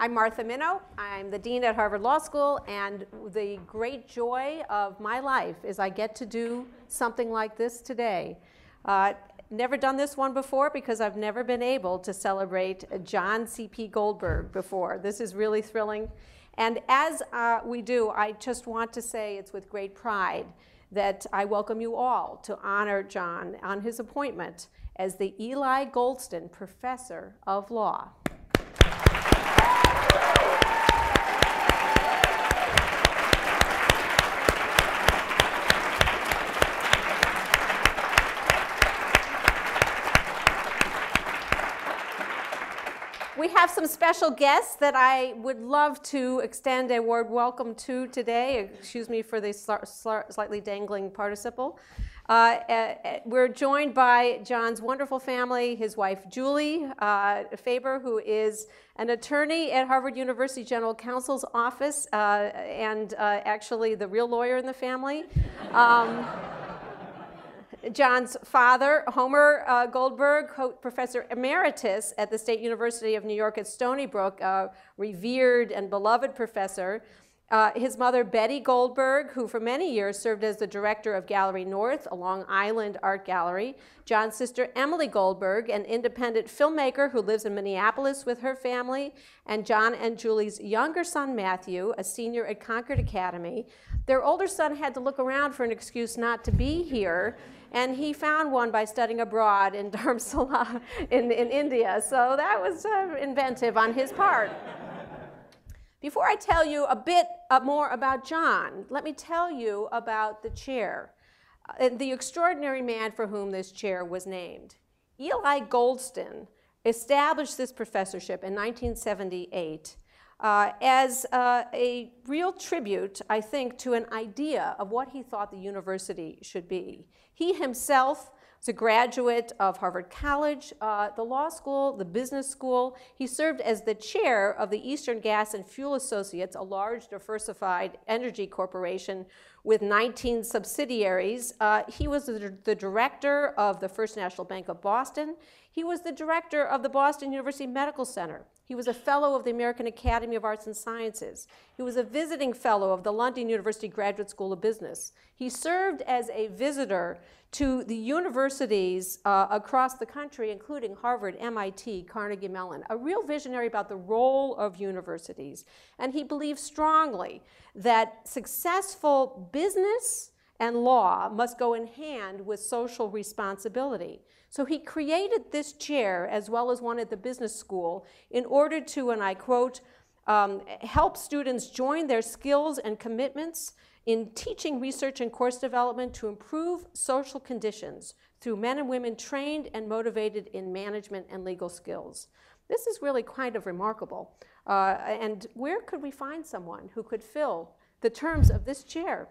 I'm Martha Minow. I'm the Dean at Harvard Law School, and the great joy of my life is I get to do something like this today. Uh, never done this one before because I've never been able to celebrate John C.P. Goldberg before. This is really thrilling. And as uh, we do, I just want to say it's with great pride that I welcome you all to honor John on his appointment as the Eli Goldston Professor of Law. We have some special guests that I would love to extend a word welcome to today. Excuse me for the slightly dangling participle. Uh, uh, we're joined by John's wonderful family, his wife Julie uh, Faber, who is an attorney at Harvard University General Counsel's office uh, and uh, actually the real lawyer in the family. Um, John's father, Homer uh, Goldberg, professor emeritus at the State University of New York at Stony Brook, a revered and beloved professor. Uh, his mother, Betty Goldberg, who for many years served as the director of Gallery North, a Long Island art gallery. John's sister, Emily Goldberg, an independent filmmaker who lives in Minneapolis with her family. And John and Julie's younger son, Matthew, a senior at Concord Academy. Their older son had to look around for an excuse not to be here and he found one by studying abroad in Dharamsala in, in India. So that was uh, inventive on his part. Before I tell you a bit uh, more about John, let me tell you about the chair, uh, the extraordinary man for whom this chair was named. Eli Goldston established this professorship in 1978 uh, as uh, a real tribute, I think, to an idea of what he thought the university should be. He himself was a graduate of Harvard College, uh, the law school, the business school. He served as the chair of the Eastern Gas and Fuel Associates, a large diversified energy corporation with 19 subsidiaries. Uh, he was the, the director of the First National Bank of Boston. He was the director of the Boston University Medical Center. He was a fellow of the American Academy of Arts and Sciences. He was a visiting fellow of the London University Graduate School of Business. He served as a visitor to the universities uh, across the country, including Harvard, MIT, Carnegie Mellon, a real visionary about the role of universities. And he believed strongly that successful business and law must go in hand with social responsibility. So he created this chair, as well as one at the business school, in order to, and I quote, um, help students join their skills and commitments in teaching research and course development to improve social conditions through men and women trained and motivated in management and legal skills. This is really kind of remarkable. Uh, and where could we find someone who could fill the terms of this chair?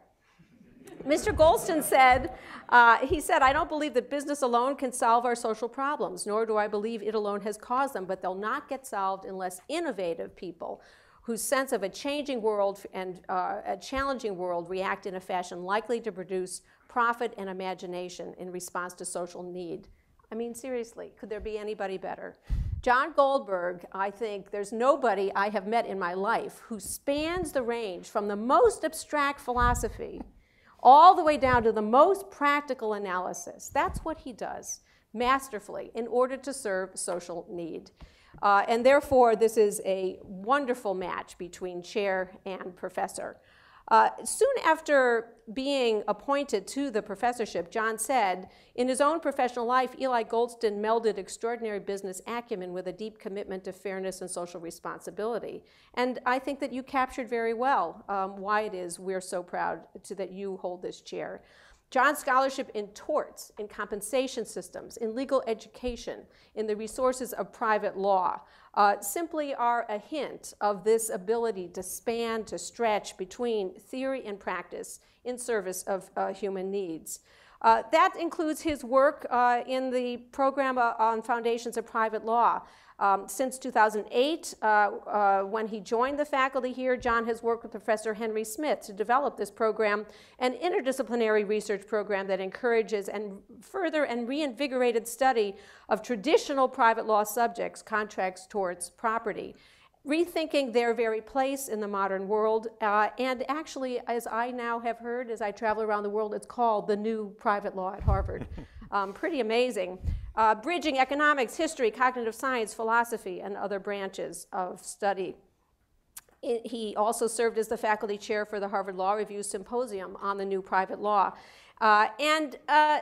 Mr. Goldston said, uh, he said, I don't believe that business alone can solve our social problems, nor do I believe it alone has caused them, but they'll not get solved unless innovative people whose sense of a changing world and uh, a challenging world react in a fashion likely to produce profit and imagination in response to social need. I mean, seriously, could there be anybody better? John Goldberg, I think there's nobody I have met in my life who spans the range from the most abstract philosophy all the way down to the most practical analysis. That's what he does masterfully in order to serve social need. Uh, and therefore, this is a wonderful match between chair and professor. Uh, soon after being appointed to the professorship, John said, in his own professional life, Eli Goldston melded extraordinary business acumen with a deep commitment to fairness and social responsibility. And I think that you captured very well um, why it is we're so proud to, that you hold this chair. John's scholarship in torts, in compensation systems, in legal education, in the resources of private law, uh, simply are a hint of this ability to span, to stretch between theory and practice in service of uh, human needs. Uh, that includes his work uh, in the program uh, on foundations of private law. Um, since 2008, uh, uh, when he joined the faculty here, John has worked with Professor Henry Smith to develop this program, an interdisciplinary research program that encourages and further and reinvigorated study of traditional private law subjects, contracts, torts, property. Rethinking their very place in the modern world. Uh, and actually, as I now have heard as I travel around the world, it's called the new private law at Harvard. um, pretty amazing. Uh, bridging economics, history, cognitive science, philosophy, and other branches of study. It, he also served as the faculty chair for the Harvard Law Review Symposium on the new private law. Uh, and uh,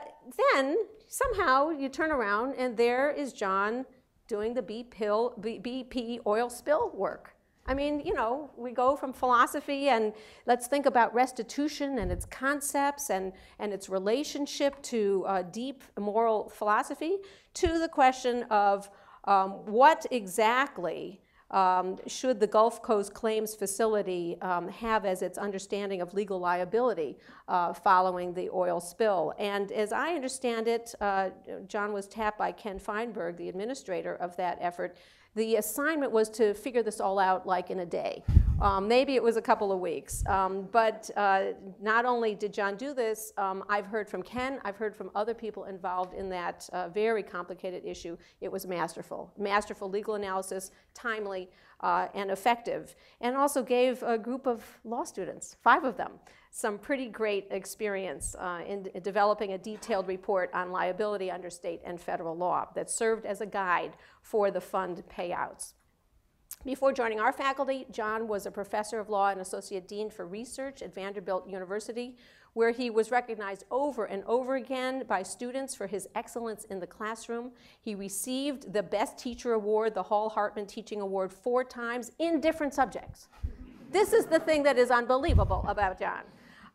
then somehow you turn around and there is John doing the BP oil spill work. I mean, you know, we go from philosophy and let's think about restitution and its concepts and, and its relationship to uh, deep moral philosophy to the question of um, what exactly um, should the Gulf Coast Claims Facility um, have as its understanding of legal liability uh, following the oil spill? And as I understand it, uh, John was tapped by Ken Feinberg, the administrator of that effort, the assignment was to figure this all out like in a day. Um, maybe it was a couple of weeks. Um, but uh, not only did John do this, um, I've heard from Ken, I've heard from other people involved in that uh, very complicated issue. It was masterful. Masterful legal analysis, timely, uh, and effective. And also gave a group of law students, five of them, some pretty great experience uh, in, in developing a detailed report on liability under state and federal law that served as a guide for the fund payouts. Before joining our faculty, John was a professor of law and associate dean for research at Vanderbilt University, where he was recognized over and over again by students for his excellence in the classroom. He received the Best Teacher Award, the Hall Hartman Teaching Award, four times in different subjects. This is the thing that is unbelievable about John.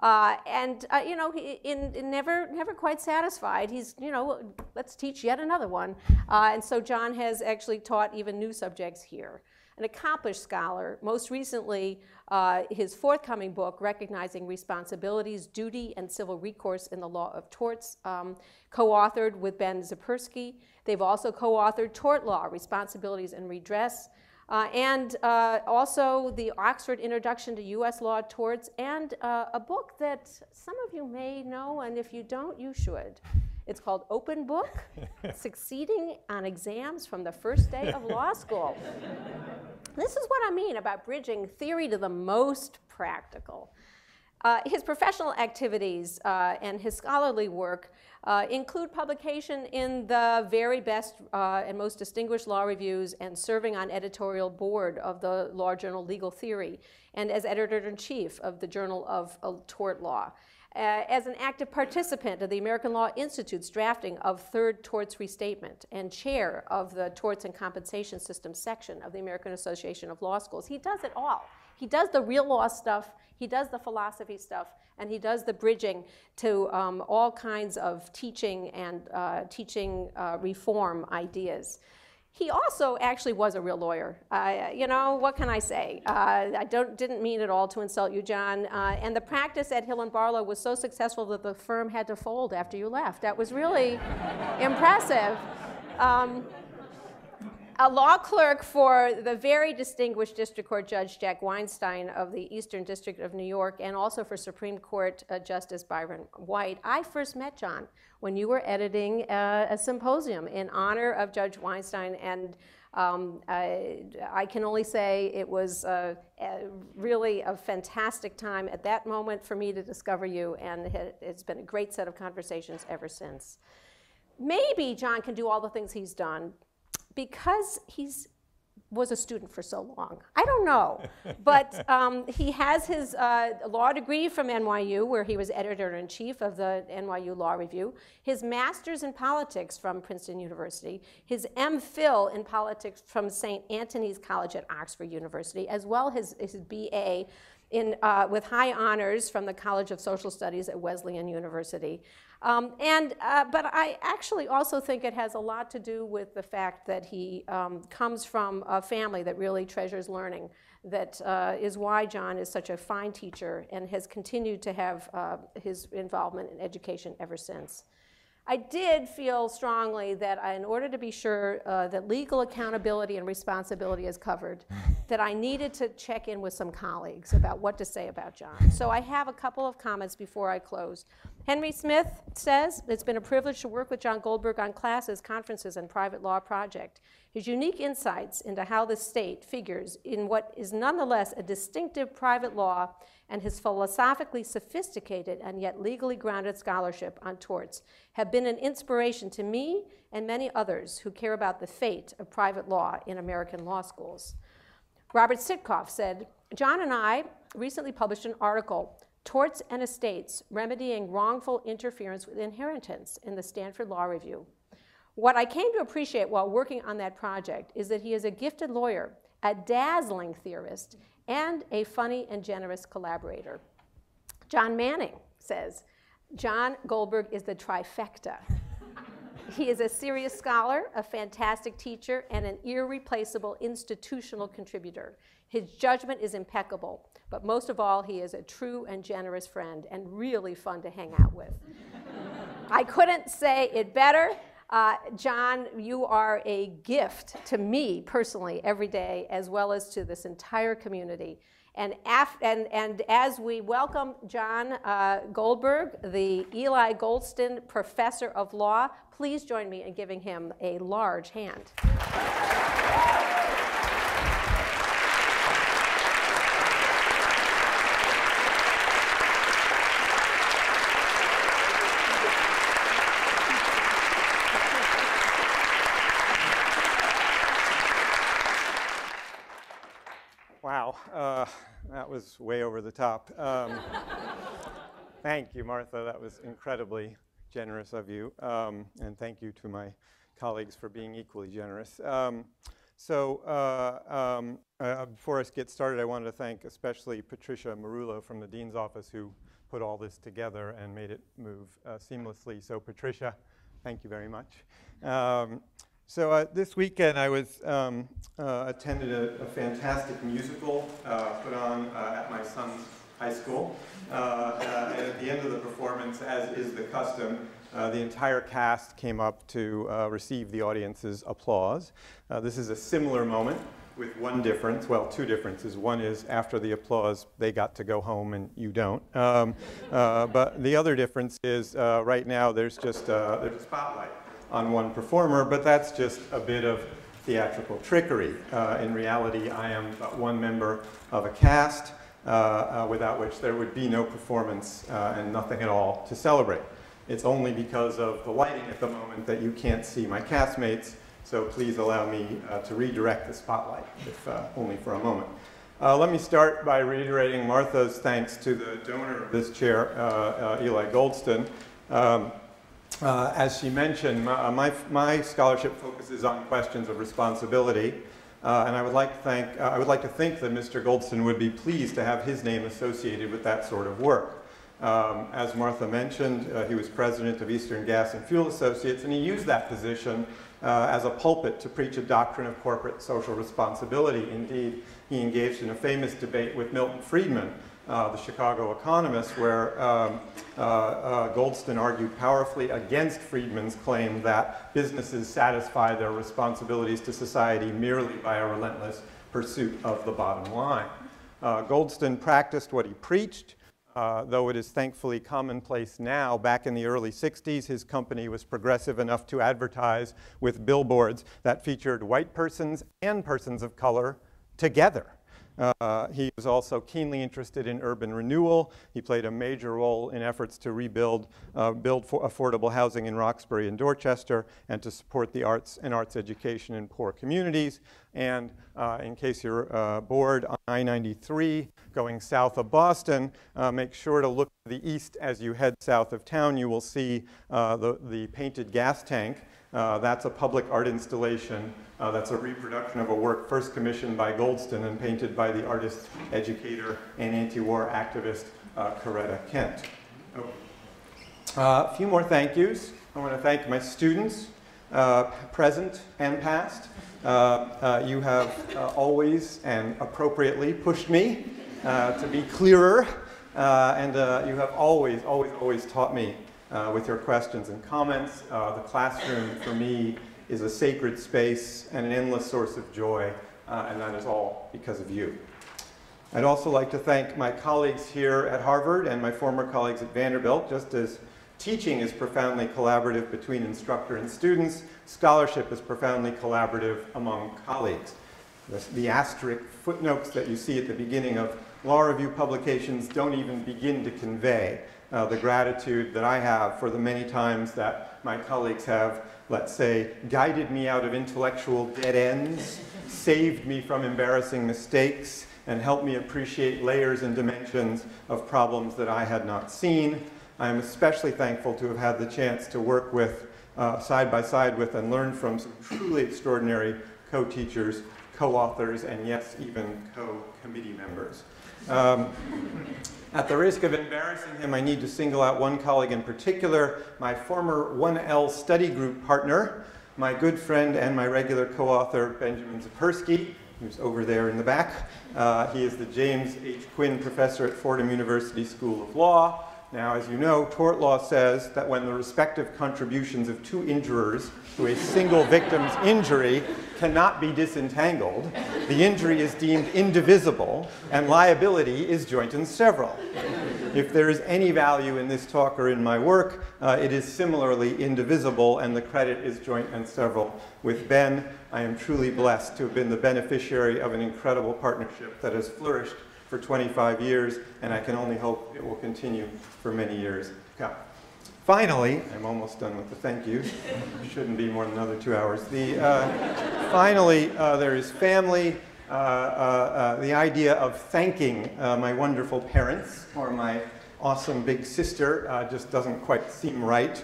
Uh, and uh, you know, in, in, never never quite satisfied. He's you know, let's teach yet another one. Uh, and so John has actually taught even new subjects here. An accomplished scholar, most recently, uh, his forthcoming book, Recognizing Responsibilities, Duty, and Civil Recourse in the Law of Torts, um, co authored with Ben Zipursky. They've also co authored Tort Law, Responsibilities and Redress, uh, and uh, also the Oxford Introduction to U.S. Law Torts, and uh, a book that some of you may know, and if you don't, you should. It's called Open Book Succeeding on Exams from the First Day of Law School. this is what I mean about bridging theory to the most practical. Uh, his professional activities uh, and his scholarly work uh, include publication in the very best uh, and most distinguished law reviews and serving on editorial board of the law journal Legal Theory and as editor-in-chief of the Journal of Tort Law. Uh, as an active participant of the American Law Institute's drafting of Third Torts Restatement and chair of the Torts and Compensation Systems section of the American Association of Law Schools. He does it all. He does the real law stuff, he does the philosophy stuff, and he does the bridging to um, all kinds of teaching and uh, teaching uh, reform ideas. He also actually was a real lawyer. Uh, you know, what can I say? Uh, I don't, didn't mean at all to insult you, John. Uh, and the practice at Hill and Barlow was so successful that the firm had to fold after you left. That was really impressive. Um, a law clerk for the very distinguished District Court Judge Jack Weinstein of the Eastern District of New York, and also for Supreme Court uh, Justice Byron White. I first met John when you were editing uh, a symposium in honor of Judge Weinstein, and um, I, I, can only say it was uh, a, really a fantastic time at that moment for me to discover you, and it, it's been a great set of conversations ever since. Maybe John can do all the things he's done because he's was a student for so long. I don't know. but um, he has his uh, law degree from NYU, where he was editor in chief of the NYU Law Review, his master's in politics from Princeton University, his MPhil in politics from St. Antony's College at Oxford University, as well as his, his BA in, uh, with high honors from the College of Social Studies at Wesleyan University. Um, and, uh, but I actually also think it has a lot to do with the fact that he um, comes from a family that really treasures learning. That uh, is why John is such a fine teacher and has continued to have uh, his involvement in education ever since. I did feel strongly that I, in order to be sure uh, that legal accountability and responsibility is covered, that I needed to check in with some colleagues about what to say about John. So I have a couple of comments before I close. Henry Smith says, It's been a privilege to work with John Goldberg on classes, conferences, and private law project. His unique insights into how the state figures in what is nonetheless a distinctive private law and his philosophically sophisticated and yet legally grounded scholarship on torts have been an inspiration to me and many others who care about the fate of private law in American law schools. Robert Sitkoff said, John and I recently published an article Torts and Estates Remedying Wrongful Interference with Inheritance in the Stanford Law Review. What I came to appreciate while working on that project is that he is a gifted lawyer, a dazzling theorist, and a funny and generous collaborator. John Manning says, John Goldberg is the trifecta. he is a serious scholar, a fantastic teacher, and an irreplaceable institutional contributor. His judgment is impeccable, but most of all, he is a true and generous friend and really fun to hang out with. I couldn't say it better. Uh, John, you are a gift to me personally every day, as well as to this entire community. And, and, and as we welcome John uh, Goldberg, the Eli Goldston Professor of Law, please join me in giving him a large hand. Uh, that was way over the top. Um, thank you, Martha. That was incredibly generous of you. Um, and thank you to my colleagues for being equally generous. Um, so uh, um, uh, before I get started, I wanted to thank especially Patricia Marullo from the Dean's Office who put all this together and made it move uh, seamlessly. So Patricia, thank you very much. So uh, this weekend I was um, uh, attended a, a, fantastic musical uh, put on uh, at my son's high school. Uh, uh, and at the end of the performance, as is the custom, the entire cast came up to receive the audience's applause. this is a similar moment with one difference, well, two differences. One is after the applause, they got to go home and you don't. Um, but the other difference is right now there's just there's a spotlight on one performer, but that's just a bit of theatrical trickery. Uh, in reality, I am one member of a cast uh, uh, without which there would be no performance uh, and nothing at all to celebrate. It's only because of the lighting at the moment that you can't see my castmates, so please allow me uh, to redirect the spotlight, if uh, only for a moment. let me start by reiterating Martha's thanks to the donor of this chair, Eli Goldston. Um, uh, as she mentioned, my, uh, my, my, scholarship focuses on questions of responsibility, uh, and I would like to thank, uh, I would like to think that Mr. Goldston would be pleased to have his name associated with that sort of work. Um, as Martha mentioned, uh, he was president of Eastern Gas and Fuel Associates, and he used that position uh, as a pulpit to preach a doctrine of corporate social responsibility. Indeed, he engaged in a famous debate with Milton Friedman uh, the Chicago Economist, where um, uh, uh, Goldston argued powerfully against Friedman's claim that businesses satisfy their responsibilities to society merely by a relentless pursuit of the bottom line. Uh, Goldston practiced what he preached. Uh, though it is thankfully commonplace now, back in the early 60s, his company was progressive enough to advertise with billboards that featured white persons and persons of color together. Uh, he was also keenly interested in urban renewal. He played a major role in efforts to rebuild, uh, build affordable housing in Roxbury and Dorchester, and to support the arts and arts education in poor communities. And uh, in case you're uh, bored, on I-93 going south of Boston, uh, make sure to look to the east as you head south of town. You will see uh, the, the painted gas tank. That's a public art installation uh, that's a reproduction of a work first commissioned by Goldston and painted by the artist, educator, and anti-war activist uh, Corita Kent. Oh. Uh, a few more thank yous. I want to thank my students, uh, present and past. Uh, uh, you have always and appropriately pushed me to be clearer, and you have always, always, always taught me with your questions and comments. the classroom, for me, is a sacred space and an endless source of joy, uh, and that is all because of you. I'd also like to thank my colleagues here at Harvard and my former colleagues at Vanderbilt, just as teaching is profoundly collaborative between instructor and students, scholarship is profoundly collaborative among colleagues. The, the asterisk footnotes that you see at the beginning of law review publications don't even begin to convey uh, the gratitude that I have for the many times that my colleagues have, let's say, guided me out of intellectual dead ends, saved me from embarrassing mistakes, and helped me appreciate layers and dimensions of problems that I had not seen. I am especially thankful to have had the chance to work with, uh, side by side with, and learn from some truly extraordinary co-teachers, co-authors, and yes, even co-committee members. Um, at the risk of embarrassing him, I need to single out one colleague in particular, my former 1L study group partner, my good friend and my regular co-author, Benjamin Zipursky, who's over there in the back. Uh, he is the James H. Quinn Professor at Fordham University School of Law. Now, as you know, tort law says that when the respective contributions of two injurers to a single victim's injury cannot be disentangled, the injury is deemed indivisible and liability is joint and several. If there is any value in this talk or in my work, uh, it is similarly indivisible and the credit is joint and several. With Ben, I am truly blessed to have been the beneficiary of an incredible partnership that has flourished for 25 years, and I can only hope it will continue for many years to come. Finally, I'm almost done with the thank yous. Shouldn't be more than another two hours. The, uh, finally, uh, there is family. Uh, uh, uh the idea of thanking uh, my wonderful parents or my awesome big sister just doesn't quite seem right.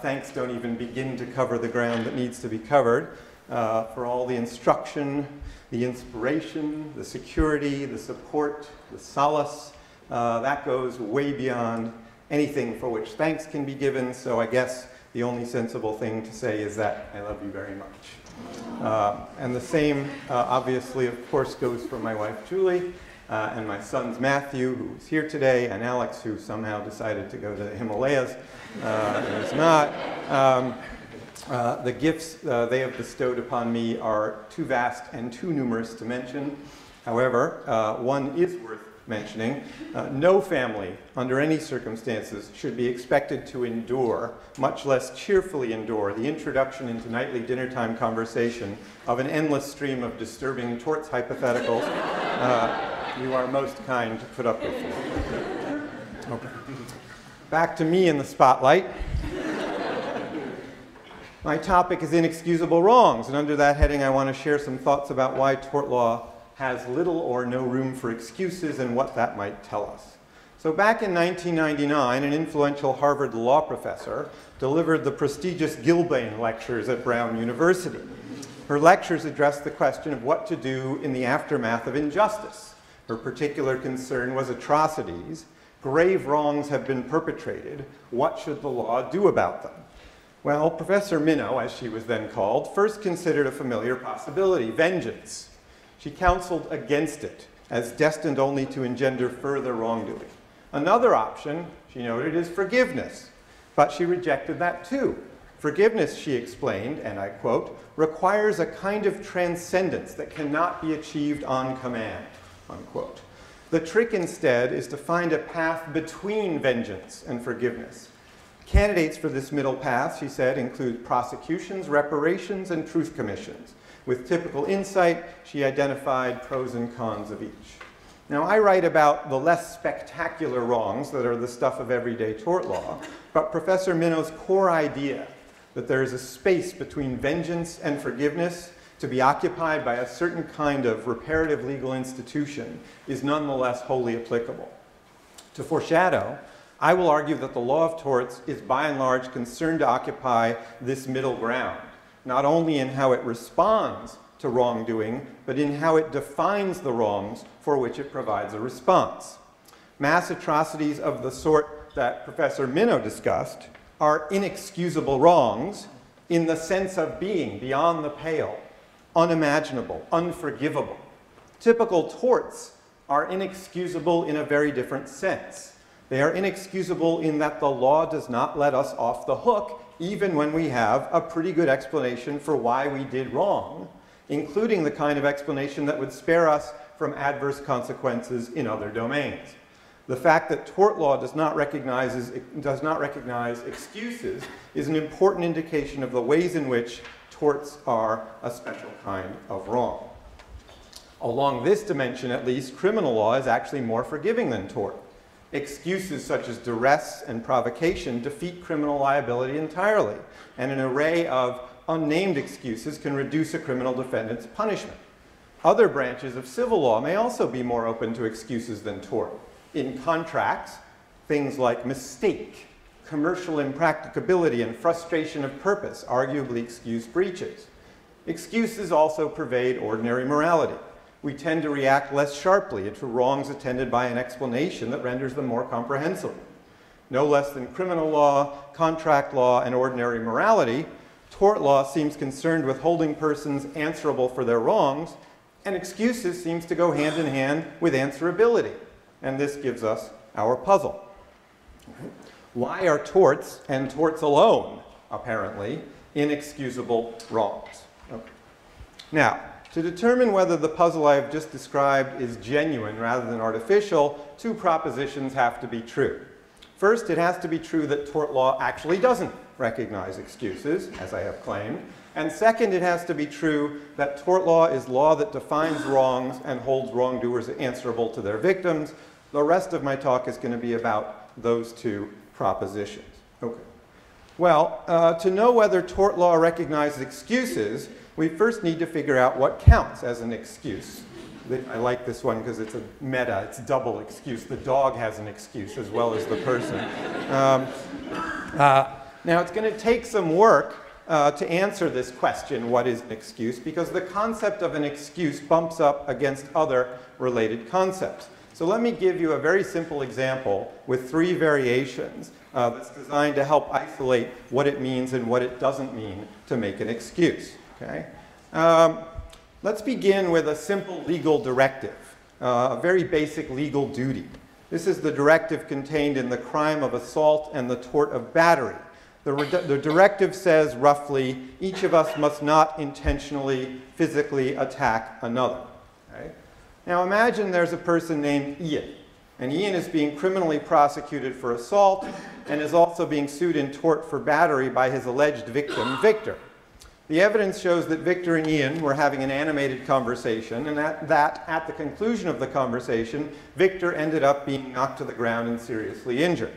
thanks don't even begin to cover the ground that needs to be covered for all the instruction, the inspiration, the security, the support, the solace, uh, that goes way beyond anything for which thanks can be given. So I guess the only sensible thing to say is that I love you very much. Uh, and the same, uh, obviously, of course, goes for my wife, Julie, uh, and my sons, Matthew, who's here today, and Alex, who somehow decided to go to the Himalayas uh, is not. Um, uh, the gifts uh, they have bestowed upon me are too vast and too numerous to mention. However, uh, one is worth mentioning. Uh, no family, under any circumstances, should be expected to endure, much less cheerfully endure, the introduction into nightly dinner time conversation of an endless stream of disturbing torts hypotheticals. Uh, you are most kind to put up with. Okay. Back to me in the spotlight. My topic is inexcusable wrongs, and under that heading, I want to share some thoughts about why tort law has little or no room for excuses and what that might tell us. So, back in 1999, an influential Harvard law professor delivered the prestigious Gilbane Lectures at Brown University. Her lectures addressed the question of what to do in the aftermath of injustice. Her particular concern was atrocities. Grave wrongs have been perpetrated. What should the law do about them? Well, Professor Minow, as she was then called, first considered a familiar possibility, vengeance. She counseled against it, as destined only to engender further wrongdoing. Another option, she noted, is forgiveness, but she rejected that too. Forgiveness, she explained, and I quote, requires a kind of transcendence that cannot be achieved on command, unquote. The trick instead is to find a path between vengeance and forgiveness, Candidates for this middle path, she said, include prosecutions, reparations, and truth commissions. With typical insight, she identified pros and cons of each. Now, I write about the less spectacular wrongs that are the stuff of everyday tort law, but Professor Minow's core idea that there is a space between vengeance and forgiveness to be occupied by a certain kind of reparative legal institution is nonetheless wholly applicable. To foreshadow, I will argue that the law of torts is by and large concerned to occupy this middle ground, not only in how it responds to wrongdoing, but in how it defines the wrongs for which it provides a response. Mass atrocities of the sort that Professor Minow discussed are inexcusable wrongs in the sense of being beyond the pale, unimaginable, unforgivable. Typical torts are inexcusable in a very different sense. They are inexcusable in that the law does not let us off the hook, even when we have a pretty good explanation for why we did wrong, including the kind of explanation that would spare us from adverse consequences in other domains. The fact that tort law does not, does not recognize excuses is an important indication of the ways in which torts are a special kind of wrong. Along this dimension, at least, criminal law is actually more forgiving than tort. Excuses such as duress and provocation defeat criminal liability entirely, and an array of unnamed excuses can reduce a criminal defendant's punishment. Other branches of civil law may also be more open to excuses than tort. In contracts, things like mistake, commercial impracticability, and frustration of purpose arguably excuse breaches. Excuses also pervade ordinary morality. We tend to react less sharply to wrongs attended by an explanation that renders them more comprehensible. No less than criminal law, contract law, and ordinary morality, tort law seems concerned with holding persons answerable for their wrongs, and excuses seems to go hand in hand with answerability. And this gives us our puzzle. Why are torts, and torts alone, apparently, inexcusable wrongs? Okay. Now, to determine whether the puzzle I have just described is genuine rather than artificial, two propositions have to be true. First, it has to be true that tort law actually doesn't recognize excuses, as I have claimed. And second, it has to be true that tort law is law that defines wrongs and holds wrongdoers answerable to their victims. The rest of my talk is going to be about those two propositions. Okay. Well, uh, to know whether tort law recognizes excuses, we first need to figure out what counts as an excuse. I like this one because it's a meta, it's double excuse. The dog has an excuse as well as the person. Um, uh, now, it's going to take some work uh, to answer this question, what is an excuse, because the concept of an excuse bumps up against other related concepts. So let me give you a very simple example with three variations uh, that's designed to help isolate what it means and what it doesn't mean to make an excuse. Okay? Um, let's begin with a simple legal directive, uh, a very basic legal duty. This is the directive contained in the crime of assault and the tort of battery. The, the, directive says roughly, each of us must not intentionally, physically attack another. Okay? Now imagine there's a person named Ian, and Ian is being criminally prosecuted for assault and is also being sued in tort for battery by his alleged victim, Victor. The evidence shows that Victor and Ian were having an animated conversation, and that, at the conclusion of the conversation, Victor ended up being knocked to the ground and seriously injured.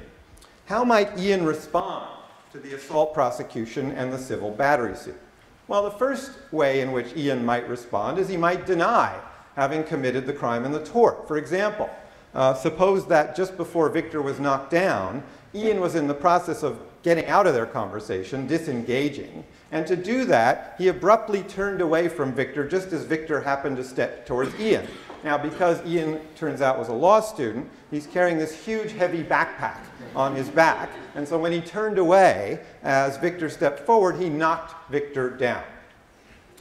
How might Ian respond to the assault prosecution and the civil battery suit? Well, the first way in which Ian might respond is he might deny having committed the crime and the tort. For example, uh, suppose that just before Victor was knocked down, Ian was in the process of getting out of their conversation, disengaging, and to do that, he abruptly turned away from Victor just as Victor happened to step towards Ian. Now, because Ian turns out was a law student, he's carrying this huge, heavy backpack on his back. And so when he turned away, as Victor stepped forward, he knocked Victor down.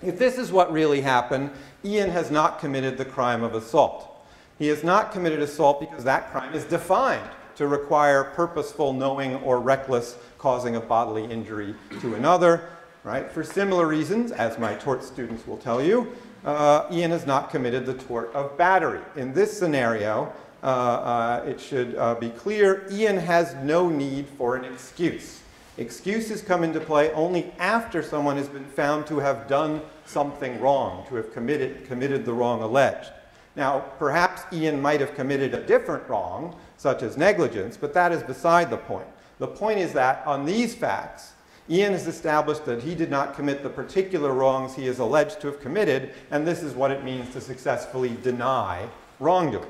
If this is what really happened, Ian has not committed the crime of assault. He has not committed assault because that crime is defined to require purposeful, knowing, or reckless causing of bodily injury to another. Right? For similar reasons, as my tort students will tell you, uh, Ian has not committed the tort of battery. In this scenario, uh, uh, it should uh, be clear, Ian has no need for an excuse. Excuses come into play only after someone has been found to have done something wrong, to have committed, committed the wrong alleged. Now, perhaps Ian might have committed a different wrong, such as negligence, but that is beside the point. The point is that on these facts, Ian has established that he did not commit the particular wrongs he is alleged to have committed, and this is what it means to successfully deny wrongdoing.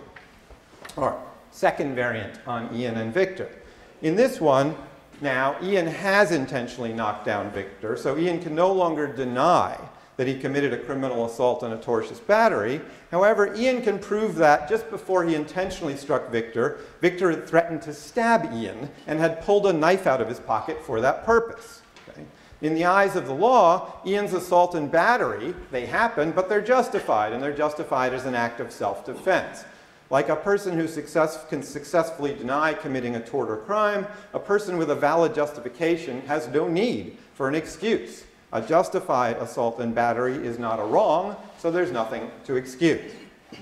All right, second variant on Ian and Victor. In this one, now, Ian has intentionally knocked down Victor, so Ian can no longer deny that he committed a criminal assault and a tortious battery. However, Ian can prove that just before he intentionally struck Victor, Victor had threatened to stab Ian and had pulled a knife out of his pocket for that purpose. In the eyes of the law, Ian's assault and battery, they happen, but they're justified, and they're justified as an act of self-defense. Like a person who success, can successfully deny committing a tort or crime, a person with a valid justification has no need for an excuse. A justified assault and battery is not a wrong, so there's nothing to excuse.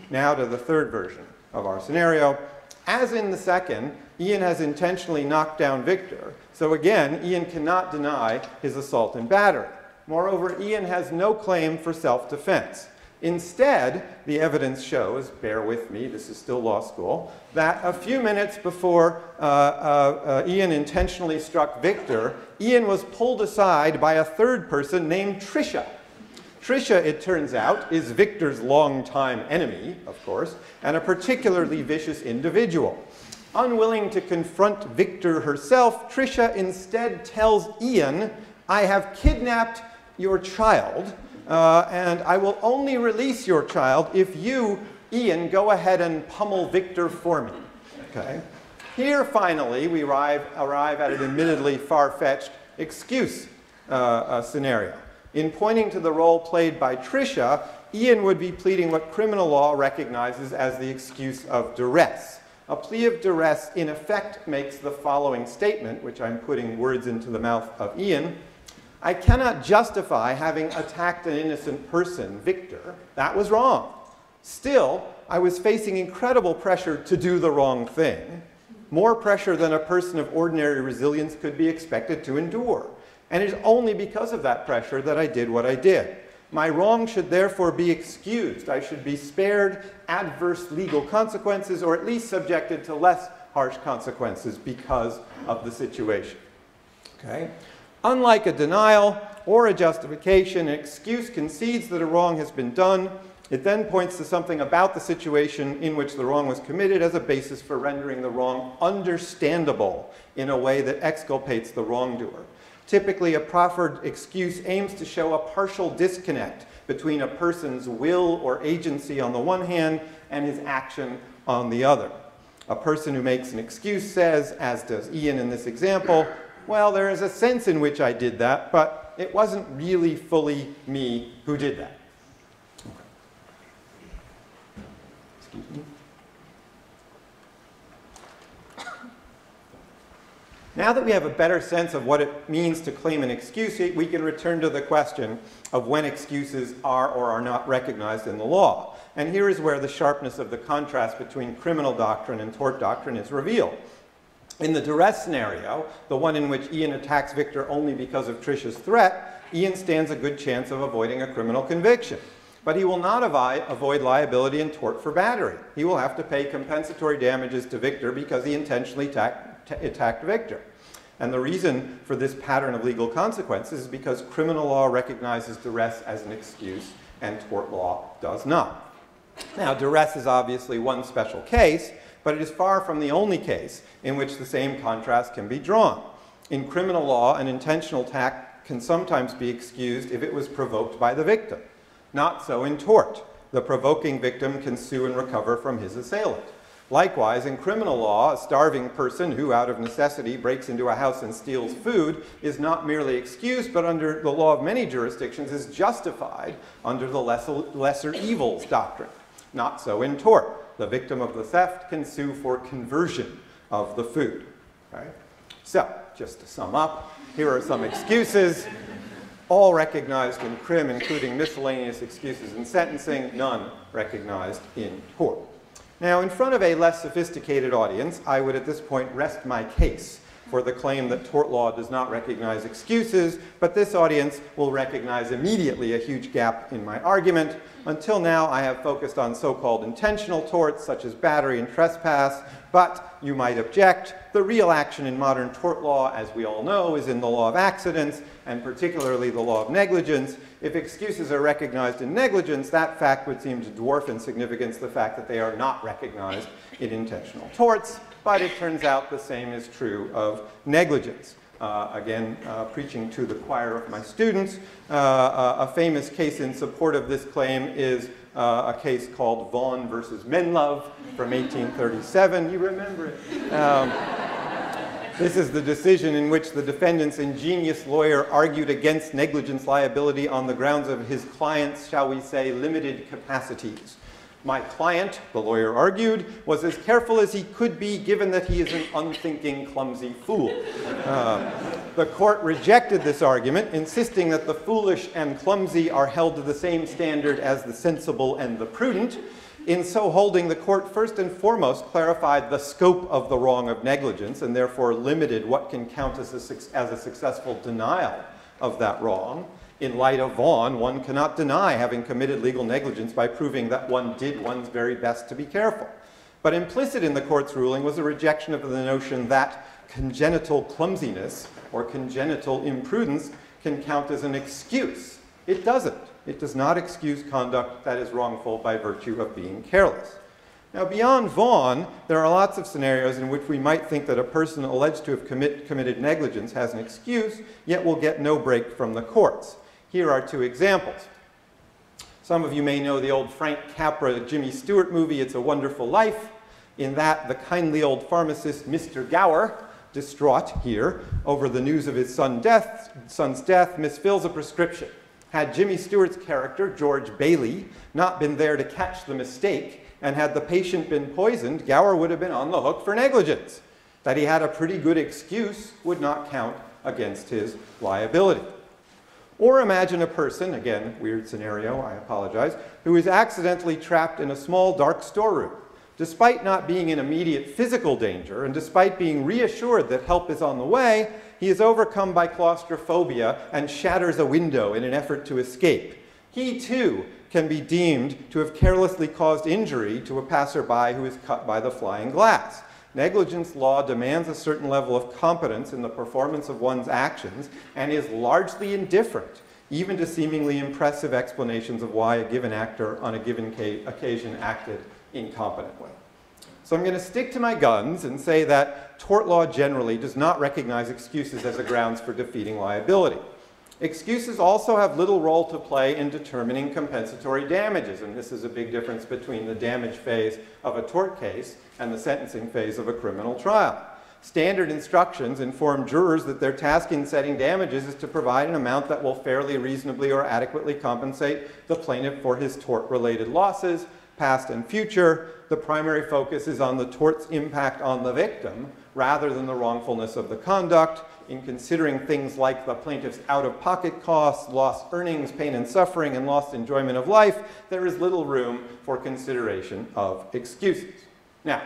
Now to the third version of our scenario. As in the second, Ian has intentionally knocked down Victor, so again, Ian cannot deny his assault and battery. Moreover, Ian has no claim for self-defense. Instead, the evidence shows, bear with me, this is still law school, that a few minutes before uh, uh, uh, Ian intentionally struck Victor, Ian was pulled aside by a third person named Tricia. Tricia, it turns out, is Victor's longtime enemy, of course, and a particularly vicious individual. Unwilling to confront Victor herself, Tricia instead tells Ian, I have kidnapped your child uh, and I will only release your child if you, Ian, go ahead and pummel Victor for me. Okay? Here, finally, we arrive, arrive at an admittedly far-fetched excuse uh, uh, scenario. In pointing to the role played by Tricia, Ian would be pleading what criminal law recognizes as the excuse of duress. A plea of duress, in effect, makes the following statement, which I'm putting words into the mouth of Ian. I cannot justify having attacked an innocent person, Victor. That was wrong. Still, I was facing incredible pressure to do the wrong thing, more pressure than a person of ordinary resilience could be expected to endure. And it is only because of that pressure that I did what I did. My wrong should therefore be excused. I should be spared adverse legal consequences or at least subjected to less harsh consequences because of the situation. Okay? Unlike a denial or a justification, an excuse concedes that a wrong has been done. It then points to something about the situation in which the wrong was committed as a basis for rendering the wrong understandable in a way that exculpates the wrongdoer. Typically, a proffered excuse aims to show a partial disconnect between a person's will or agency on the one hand and his action on the other. A person who makes an excuse says, as does Ian in this example, well, there is a sense in which I did that, but it wasn't really fully me who did that. Excuse me. Now that we have a better sense of what it means to claim an excuse, we can return to the question of when excuses are or are not recognized in the law. And here is where the sharpness of the contrast between criminal doctrine and tort doctrine is revealed. In the duress scenario, the one in which Ian attacks Victor only because of Tricia's threat, Ian stands a good chance of avoiding a criminal conviction. But he will not avoid liability and tort for battery. He will have to pay compensatory damages to Victor because he intentionally attacked Attacked victor. And the reason for this pattern of legal consequences is because criminal law recognizes duress as an excuse and tort law does not. Now, duress is obviously one special case, but it is far from the only case in which the same contrast can be drawn. In criminal law, an intentional attack can sometimes be excused if it was provoked by the victim. Not so in tort. The provoking victim can sue and recover from his assailant. Likewise, in criminal law, a starving person who, out of necessity, breaks into a house and steals food is not merely excused, but under the law of many jurisdictions is justified under the lesser, lesser evils doctrine. Not so in tort the victim of the theft can sue for conversion of the food. Right? So, just to sum up, here are some excuses, all recognized in crim, including miscellaneous excuses in sentencing, none recognized in tort. Now, in front of a less sophisticated audience, I would at this point rest my case for the claim that tort law does not recognize excuses, but this audience will recognize immediately a huge gap in my argument. Until now, I have focused on so-called intentional torts, such as battery and trespass, but you might object. The real action in modern tort law, as we all know, is in the law of accidents, and particularly the law of negligence. If excuses are recognized in negligence, that fact would seem to dwarf in significance the fact that they are not recognized in intentional torts but it turns out the same is true of negligence. Uh, again, uh, preaching to the choir of my students, uh, a famous case in support of this claim is uh, a case called Vaughan versus Menlove from 1837. You remember it. Um, this is the decision in which the defendant's ingenious lawyer argued against negligence liability on the grounds of his client's, shall we say, limited capacities. My client, the lawyer argued, was as careful as he could be given that he is an unthinking, clumsy fool. Uh, the court rejected this argument, insisting that the foolish and clumsy are held to the same standard as the sensible and the prudent. In so holding, the court first and foremost clarified the scope of the wrong of negligence and therefore limited what can count as a, as a successful denial of that wrong. In light of Vaughan, one cannot deny having committed legal negligence by proving that one did one's very best to be careful. But implicit in the court's ruling was a rejection of the notion that congenital clumsiness or congenital imprudence can count as an excuse. It doesn't. It does not excuse conduct that is wrongful by virtue of being careless. Now, beyond Vaughan, there are lots of scenarios in which we might think that a person alleged to have commit, committed negligence has an excuse, yet will get no break from the courts. Here are two examples. Some of you may know the old Frank Capra Jimmy Stewart movie, It's a Wonderful Life. In that, the kindly old pharmacist, Mr. Gower, distraught here over the news of his son death, son's death, misfills a prescription. Had Jimmy Stewart's character, George Bailey, not been there to catch the mistake, and had the patient been poisoned, Gower would have been on the hook for negligence. That he had a pretty good excuse would not count against his liability. Or imagine a person, again, weird scenario, I apologize, who is accidentally trapped in a small dark storeroom. Despite not being in immediate physical danger, and despite being reassured that help is on the way, he is overcome by claustrophobia and shatters a window in an effort to escape. He too can be deemed to have carelessly caused injury to a passerby who is cut by the flying glass. Negligence law demands a certain level of competence in the performance of one's actions and is largely indifferent, even to seemingly impressive explanations of why a given actor on a given occasion acted incompetently. So I'm going to stick to my guns and say that tort law generally does not recognize excuses as a grounds for defeating liability. Excuses also have little role to play in determining compensatory damages, and this is a big difference between the damage phase of a tort case and the sentencing phase of a criminal trial. Standard instructions inform jurors that their task in setting damages is to provide an amount that will fairly, reasonably, or adequately compensate the plaintiff for his tort-related losses, past and future, the primary focus is on the tort's impact on the victim rather than the wrongfulness of the conduct. In considering things like the plaintiff's out-of-pocket costs, lost earnings, pain and suffering, and lost enjoyment of life, there is little room for consideration of excuses. Now,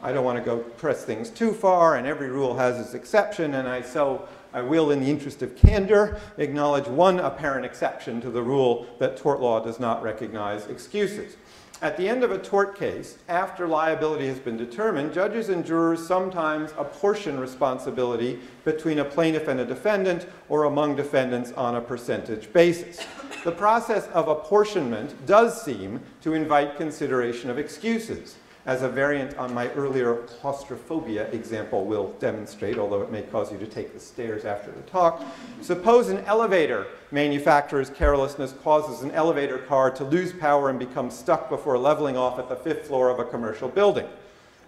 I don't want to go press things too far, and every rule has its exception, and I so I will, in the interest of candor, acknowledge one apparent exception to the rule that tort law does not recognize excuses. At the end of a tort case, after liability has been determined, judges and jurors sometimes apportion responsibility between a plaintiff and a defendant or among defendants on a percentage basis. The process of apportionment does seem to invite consideration of excuses as a variant on my earlier claustrophobia example will demonstrate, although it may cause you to take the stairs after the talk. Suppose an elevator manufacturer's carelessness causes an elevator car to lose power and become stuck before leveling off at the fifth floor of a commercial building.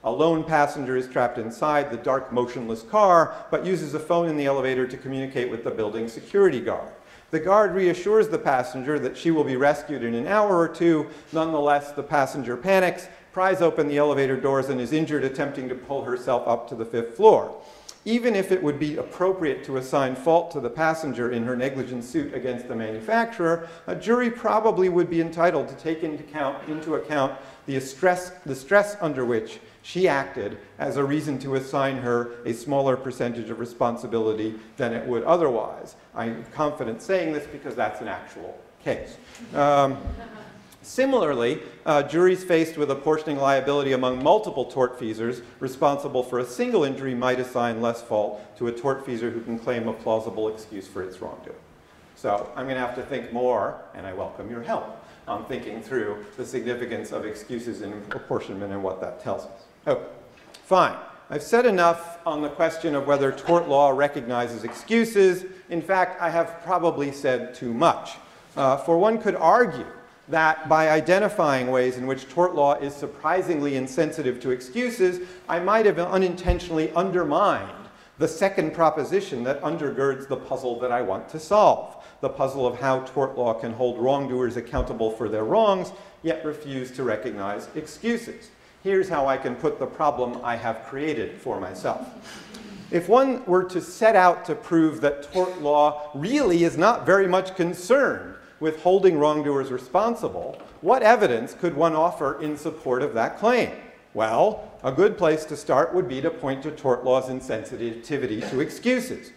A lone passenger is trapped inside the dark, motionless car, but uses a phone in the elevator to communicate with the building security guard. The guard reassures the passenger that she will be rescued in an hour or two. Nonetheless, the passenger panics pries open the elevator doors and is injured attempting to pull herself up to the fifth floor. Even if it would be appropriate to assign fault to the passenger in her negligent suit against the manufacturer, a jury probably would be entitled to take into account, into account the, stress, the stress under which she acted as a reason to assign her a smaller percentage of responsibility than it would otherwise. I'm confident saying this because that's an actual case. Um, Similarly, uh, juries faced with apportioning liability among multiple tortfeasors responsible for a single injury might assign less fault to a tortfeasor who can claim a plausible excuse for its wrongdoing. So I'm going to have to think more, and I welcome your help, on thinking through the significance of excuses in apportionment and what that tells us. Okay, fine. I've said enough on the question of whether tort law recognizes excuses. In fact, I have probably said too much. Uh, for one could argue that by identifying ways in which tort law is surprisingly insensitive to excuses, I might have unintentionally undermined the second proposition that undergirds the puzzle that I want to solve, the puzzle of how tort law can hold wrongdoers accountable for their wrongs, yet refuse to recognize excuses. Here's how I can put the problem I have created for myself. If one were to set out to prove that tort law really is not very much concerned with holding wrongdoers responsible, what evidence could one offer in support of that claim? Well, a good place to start would be to point to tort law's insensitivity to excuses.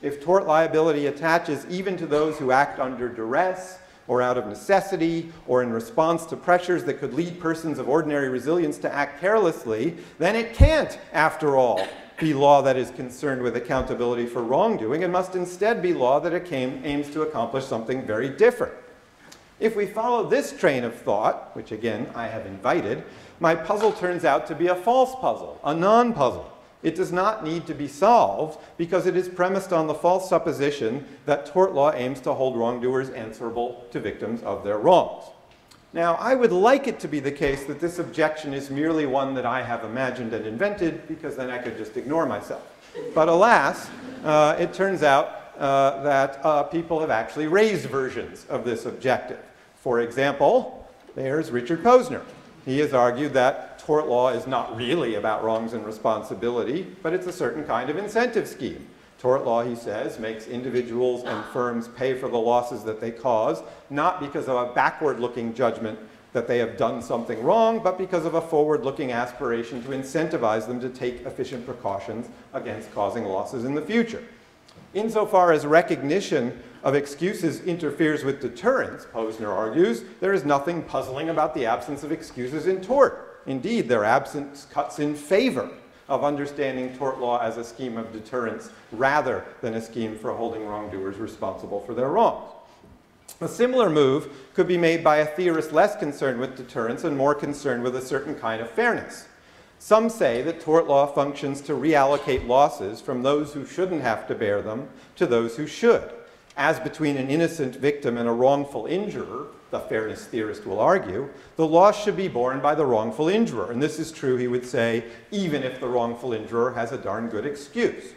If tort liability attaches even to those who act under duress, or out of necessity, or in response to pressures that could lead persons of ordinary resilience to act carelessly, then it can't, after all, be law that is concerned with accountability for wrongdoing and must instead be law that came, aims to accomplish something very different. If we follow this train of thought, which again I have invited, my puzzle turns out to be a false puzzle, a non puzzle. It does not need to be solved because it is premised on the false supposition that tort law aims to hold wrongdoers answerable to victims of their wrongs. Now, I would like it to be the case that this objection is merely one that I have imagined and invented because then I could just ignore myself. But alas, uh, it turns out uh, that uh, people have actually raised versions of this objective. For example, there's Richard Posner. He has argued that tort law is not really about wrongs and responsibility, but it's a certain kind of incentive scheme. Tort law, he says, makes individuals and firms pay for the losses that they cause, not because of a backward looking judgment that they have done something wrong, but because of a forward looking aspiration to incentivize them to take efficient precautions against causing losses in the future. Insofar as recognition of excuses interferes with deterrence, Posner argues, there is nothing puzzling about the absence of excuses in tort. Indeed, their absence cuts in favor of understanding tort law as a scheme of deterrence rather than a scheme for holding wrongdoers responsible for their wrongs. A similar move could be made by a theorist less concerned with deterrence and more concerned with a certain kind of fairness. Some say that tort law functions to reallocate losses from those who shouldn't have to bear them to those who should as between an innocent victim and a wrongful injurer, the fairness theorist will argue, the loss should be borne by the wrongful injurer. And this is true, he would say, even if the wrongful injurer has a darn good excuse.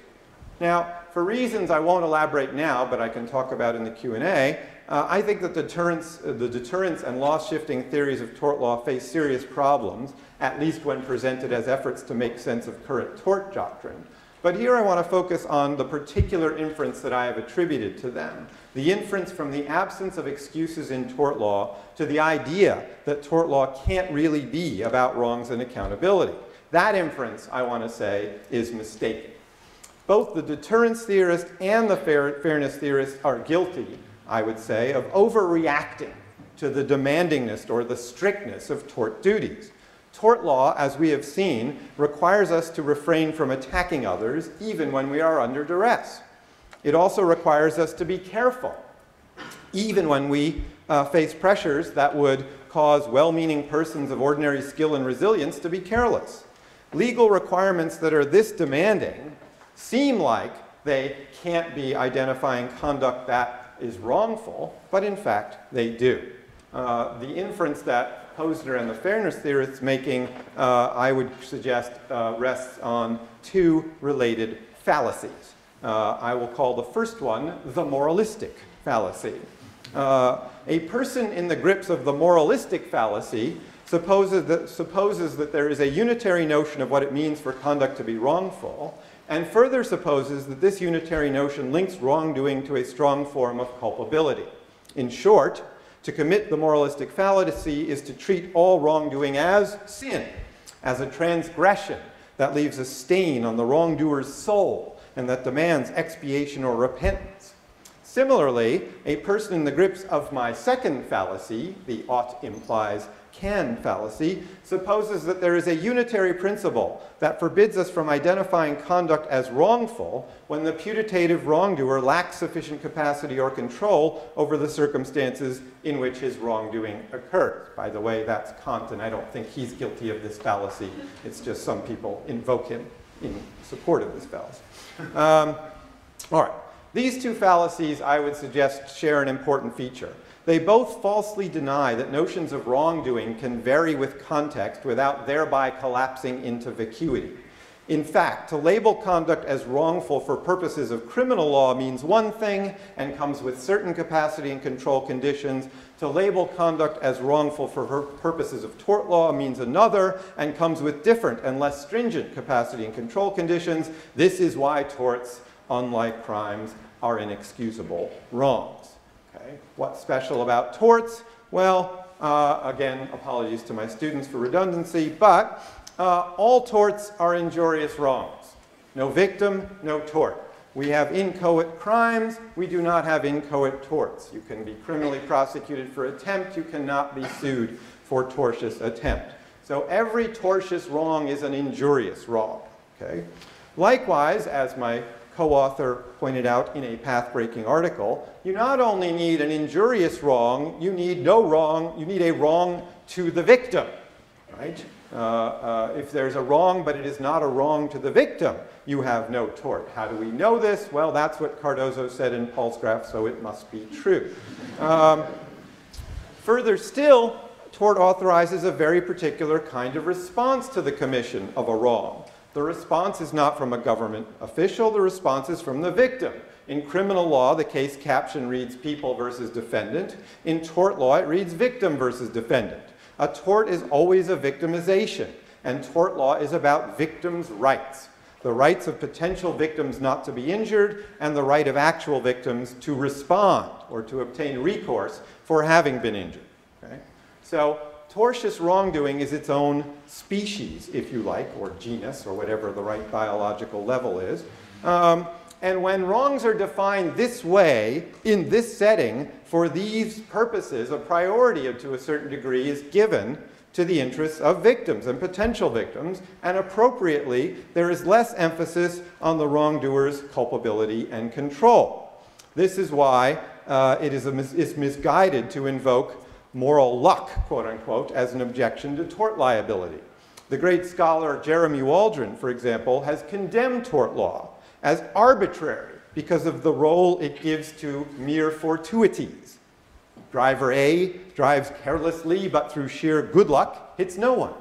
Now, for reasons I won't elaborate now, but I can talk about in the Q&A, uh, I think that deterrence, uh, the deterrence and loss-shifting theories of tort law face serious problems, at least when presented as efforts to make sense of current tort doctrine. But here I want to focus on the particular inference that I have attributed to them. The inference from the absence of excuses in tort law to the idea that tort law can't really be about wrongs and accountability. That inference, I want to say, is mistaken. Both the deterrence theorist and the fair, fairness theorist are guilty, I would say, of overreacting to the demandingness or the strictness of tort duties. Tort law, as we have seen, requires us to refrain from attacking others even when we are under duress. It also requires us to be careful, even when we uh, face pressures that would cause well meaning persons of ordinary skill and resilience to be careless. Legal requirements that are this demanding seem like they can't be identifying conduct that is wrongful, but in fact they do. Uh, the inference that Posner and the fairness theorists making, uh, I would suggest, uh, rests on two related fallacies. Uh, I will call the first one the moralistic fallacy. Uh, a person in the grips of the moralistic fallacy supposes that, supposes that there is a unitary notion of what it means for conduct to be wrongful, and further supposes that this unitary notion links wrongdoing to a strong form of culpability. In short, to commit the moralistic fallacy is to treat all wrongdoing as sin, as a transgression that leaves a stain on the wrongdoer's soul and that demands expiation or repentance. Similarly, a person in the grips of my second fallacy, the ought implies can fallacy supposes that there is a unitary principle that forbids us from identifying conduct as wrongful when the putative wrongdoer lacks sufficient capacity or control over the circumstances in which his wrongdoing occurs. By the way, that's Kant, and I don't think he's guilty of this fallacy. It's just some people invoke him in support of this fallacy. Um, all right. These two fallacies, I would suggest, share an important feature. They both falsely deny that notions of wrongdoing can vary with context without thereby collapsing into vacuity. In fact, to label conduct as wrongful for purposes of criminal law means one thing and comes with certain capacity and control conditions. To label conduct as wrongful for purposes of tort law means another and comes with different and less stringent capacity and control conditions. This is why torts, unlike crimes, are inexcusable wrongs. Okay? What's special about torts? Well, Uh, again, apologies to my students for redundancy, but uh, all torts are injurious wrongs. No victim, no tort. We have inchoate crimes, we do not have inchoate torts. You can be criminally prosecuted for attempt, you cannot be sued for tortious attempt. So every tortious wrong is an injurious wrong. Okay? Likewise, as my co-author pointed out in a path-breaking article, you not only need an injurious wrong, you need no wrong, you need a wrong to the victim, right? Uh, uh, if there's a wrong, but it is not a wrong to the victim, you have no tort. How do we know this? Well, that's what Cardozo said in Palsgraf, so it must be true. Um, further still, tort authorizes a very particular kind of response to the commission of a wrong. The response is not from a government official, the response is from the victim. In criminal law, the case caption reads people versus defendant. In tort law, it reads victim versus defendant. A tort is always a victimization, and tort law is about victims' rights the rights of potential victims not to be injured, and the right of actual victims to respond or to obtain recourse for having been injured. Okay? So tortious wrongdoing is its own species, if you like, or genus, or whatever the right biological level is. Um, and when wrongs are defined this way, in this setting, for these purposes, a priority to a certain degree is given to the interests of victims and potential victims, and appropriately, there is less emphasis on the wrongdoer's culpability and control. This is why uh, it is, mis is misguided to invoke moral luck, quote unquote, as an objection to tort liability. The great scholar Jeremy Waldron, for example, has condemned tort law as arbitrary because of the role it gives to mere fortuities. Driver A drives carelessly, but through sheer good luck, hits no one.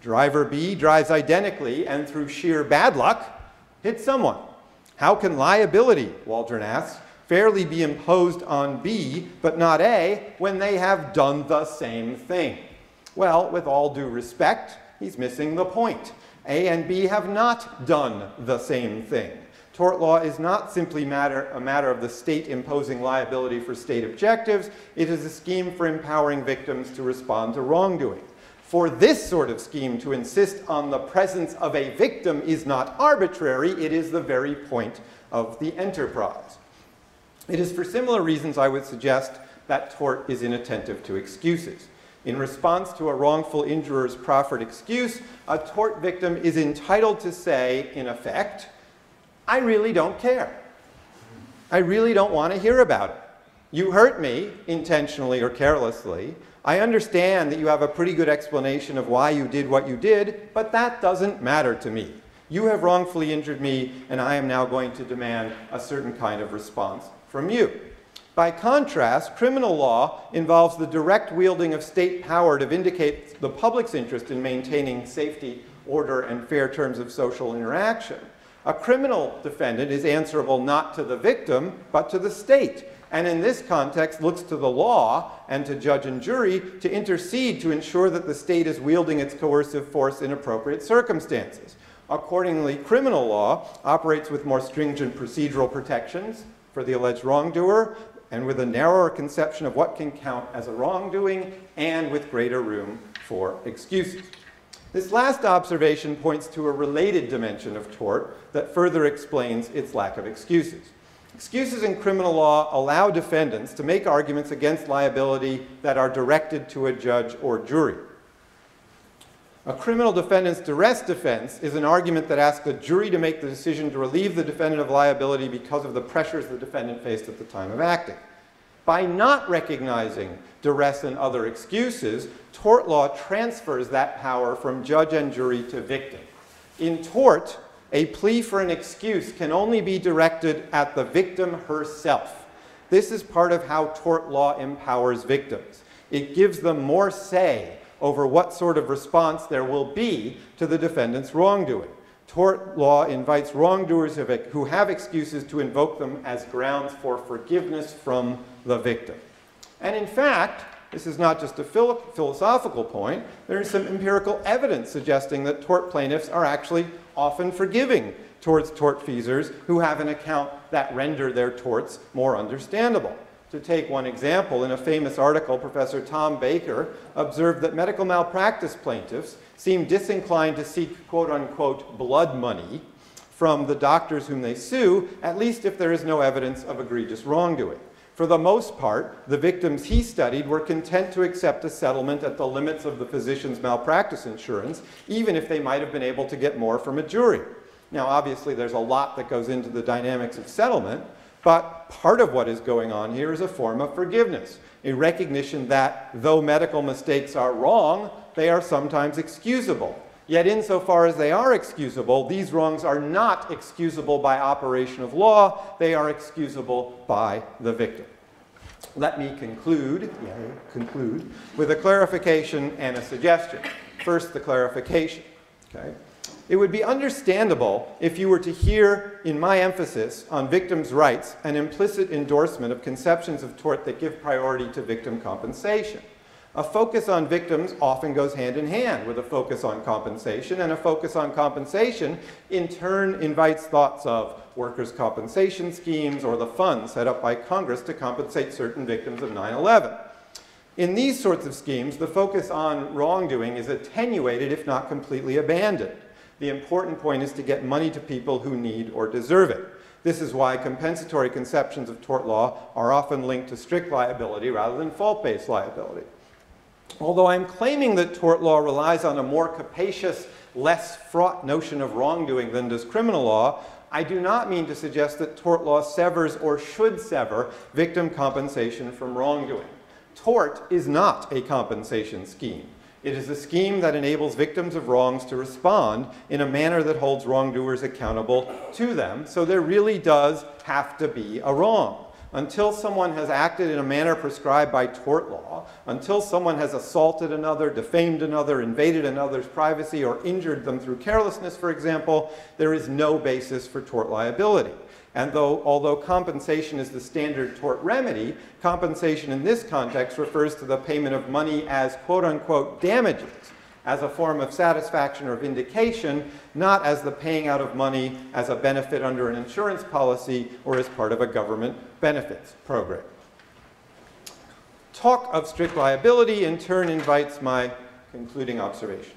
Driver B drives identically and through sheer bad luck, hits someone. How can liability, Waldron asks, fairly be imposed on B but not A when they have done the same thing? Well, with all due respect, he's missing the point. A and B have not done the same thing. Tort law is not simply matter, a matter of the state imposing liability for state objectives. It is a scheme for empowering victims to respond to wrongdoing. For this sort of scheme to insist on the presence of a victim is not arbitrary, it is the very point of the enterprise. It is for similar reasons I would suggest that tort is inattentive to excuses. In response to a wrongful injurer's proffered excuse, a tort victim is entitled to say, in effect, I really don't care. I really don't want to hear about it. You hurt me intentionally or carelessly. I understand that you have a pretty good explanation of why you did what you did, but that doesn't matter to me. You have wrongfully injured me, and I am now going to demand a certain kind of response from you. By contrast, criminal law involves the direct wielding of state power to vindicate the public's interest in maintaining safety, order, and fair terms of social interaction. A criminal defendant is answerable not to the victim, but to the state. And in this context, looks to the law and to judge and jury to intercede to ensure that the state is wielding its coercive force in appropriate circumstances. Accordingly, criminal law operates with more stringent procedural protections for the alleged wrongdoer and with a narrower conception of what can count as a wrongdoing and with greater room for excuses. This last observation points to a related dimension of tort that further explains its lack of excuses. Excuses in criminal law allow defendants to make arguments against liability that are directed to a judge or jury. A criminal defendant's duress defense is an argument that asks a jury to make the decision to relieve the defendant of liability because of the pressures the defendant faced at the time of acting. By not recognizing duress and other excuses, tort law transfers that power from judge and jury to victim. In tort, a plea for an excuse can only be directed at the victim herself. This is part of how tort law empowers victims. It gives them more say over what sort of response there will be to the defendant's wrongdoing. Tort law invites wrongdoers who have excuses to invoke them as grounds for forgiveness from the victim. And in fact, this is not just a philo philosophical point, there is some empirical evidence suggesting that tort plaintiffs are actually often forgiving towards tortfeasors who have an account that render their torts more understandable. To take one example, in a famous article, Professor Tom Baker observed that medical malpractice plaintiffs seem disinclined to seek quote unquote blood money from the doctors whom they sue, at least if there is no evidence of egregious wrongdoing. For the most part, the victims he studied were content to accept a settlement at the limits of the physician's malpractice insurance, even if they might have been able to get more from a jury. Now, obviously, there's a lot that goes into the dynamics of settlement, but part of what is going on here is a form of forgiveness, a recognition that though medical mistakes are wrong, they are sometimes excusable. Yet, insofar as they are excusable, these wrongs are not excusable by operation of law, they are excusable by the victim. Let me conclude, conclude with a clarification and a suggestion. First, the clarification. Okay? It would be understandable if you were to hear in my emphasis on victims' rights an implicit endorsement of conceptions of tort that give priority to victim compensation. A focus on victims often goes hand in hand with a focus on compensation, and a focus on compensation in turn invites thoughts of workers' compensation schemes or the fund set up by Congress to compensate certain victims of 9 11. In these sorts of schemes, the focus on wrongdoing is attenuated, if not completely abandoned. The important point is to get money to people who need or deserve it. This is why compensatory conceptions of tort law are often linked to strict liability rather than fault-based liability. Although I'm claiming that tort law relies on a more capacious, less fraught notion of wrongdoing than does criminal law, I do not mean to suggest that tort law severs or should sever victim compensation from wrongdoing. Tort is not a compensation scheme. It is a scheme that enables victims of wrongs to respond in a manner that holds wrongdoers accountable to them. So there really does have to be a wrong. Until someone has acted in a manner prescribed by tort law, until someone has assaulted another, defamed another, invaded another's privacy, or injured them through carelessness, for example, there is no basis for tort liability. And though, although compensation is the standard tort remedy, compensation in this context refers to the payment of money as quote unquote damages, as a form of satisfaction or vindication, not as the paying out of money as a benefit under an insurance policy or as part of a government benefits program. Talk of strict liability in turn invites my concluding observation.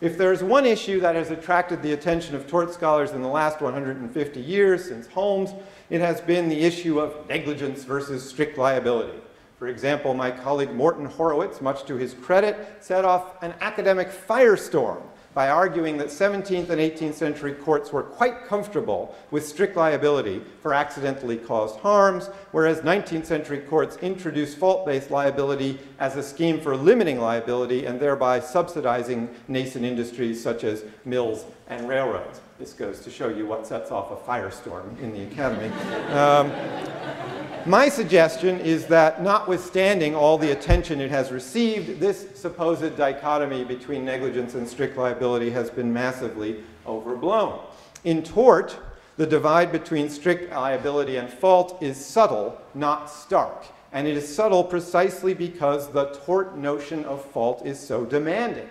If there's one issue that has attracted the attention of tort scholars in the last 150 years since Holmes, it has been the issue of negligence versus strict liability. For example, my colleague Morton Horwitz, much to his credit, set off an academic firestorm by arguing that 17th and 18th century courts were quite comfortable with strict liability for accidentally caused harms, whereas 19th century courts introduced fault-based liability as a scheme for limiting liability and thereby subsidizing nascent industries such as mills and railroads. This goes to show you what sets off a firestorm in the academy. Um, my suggestion is that notwithstanding all the attention it has received, this supposed dichotomy between negligence and strict liability has been massively overblown. In tort, the divide between strict liability and fault is subtle, not stark. And it is subtle precisely because the tort notion of fault is so demanding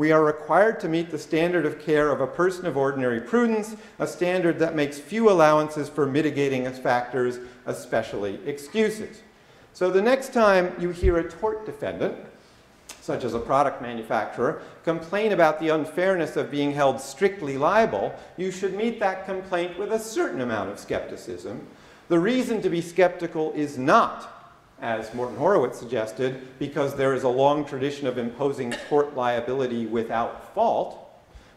we are required to meet the standard of care of a person of ordinary prudence, a standard that makes few allowances for mitigating factors, especially excuses. So the next time you hear a tort defendant, such as a product manufacturer, complain about the unfairness of being held strictly liable, you should meet that complaint with a certain amount of skepticism. The reason to be skeptical is not as Morton Horwitz suggested, because there is a long tradition of imposing tort liability without fault.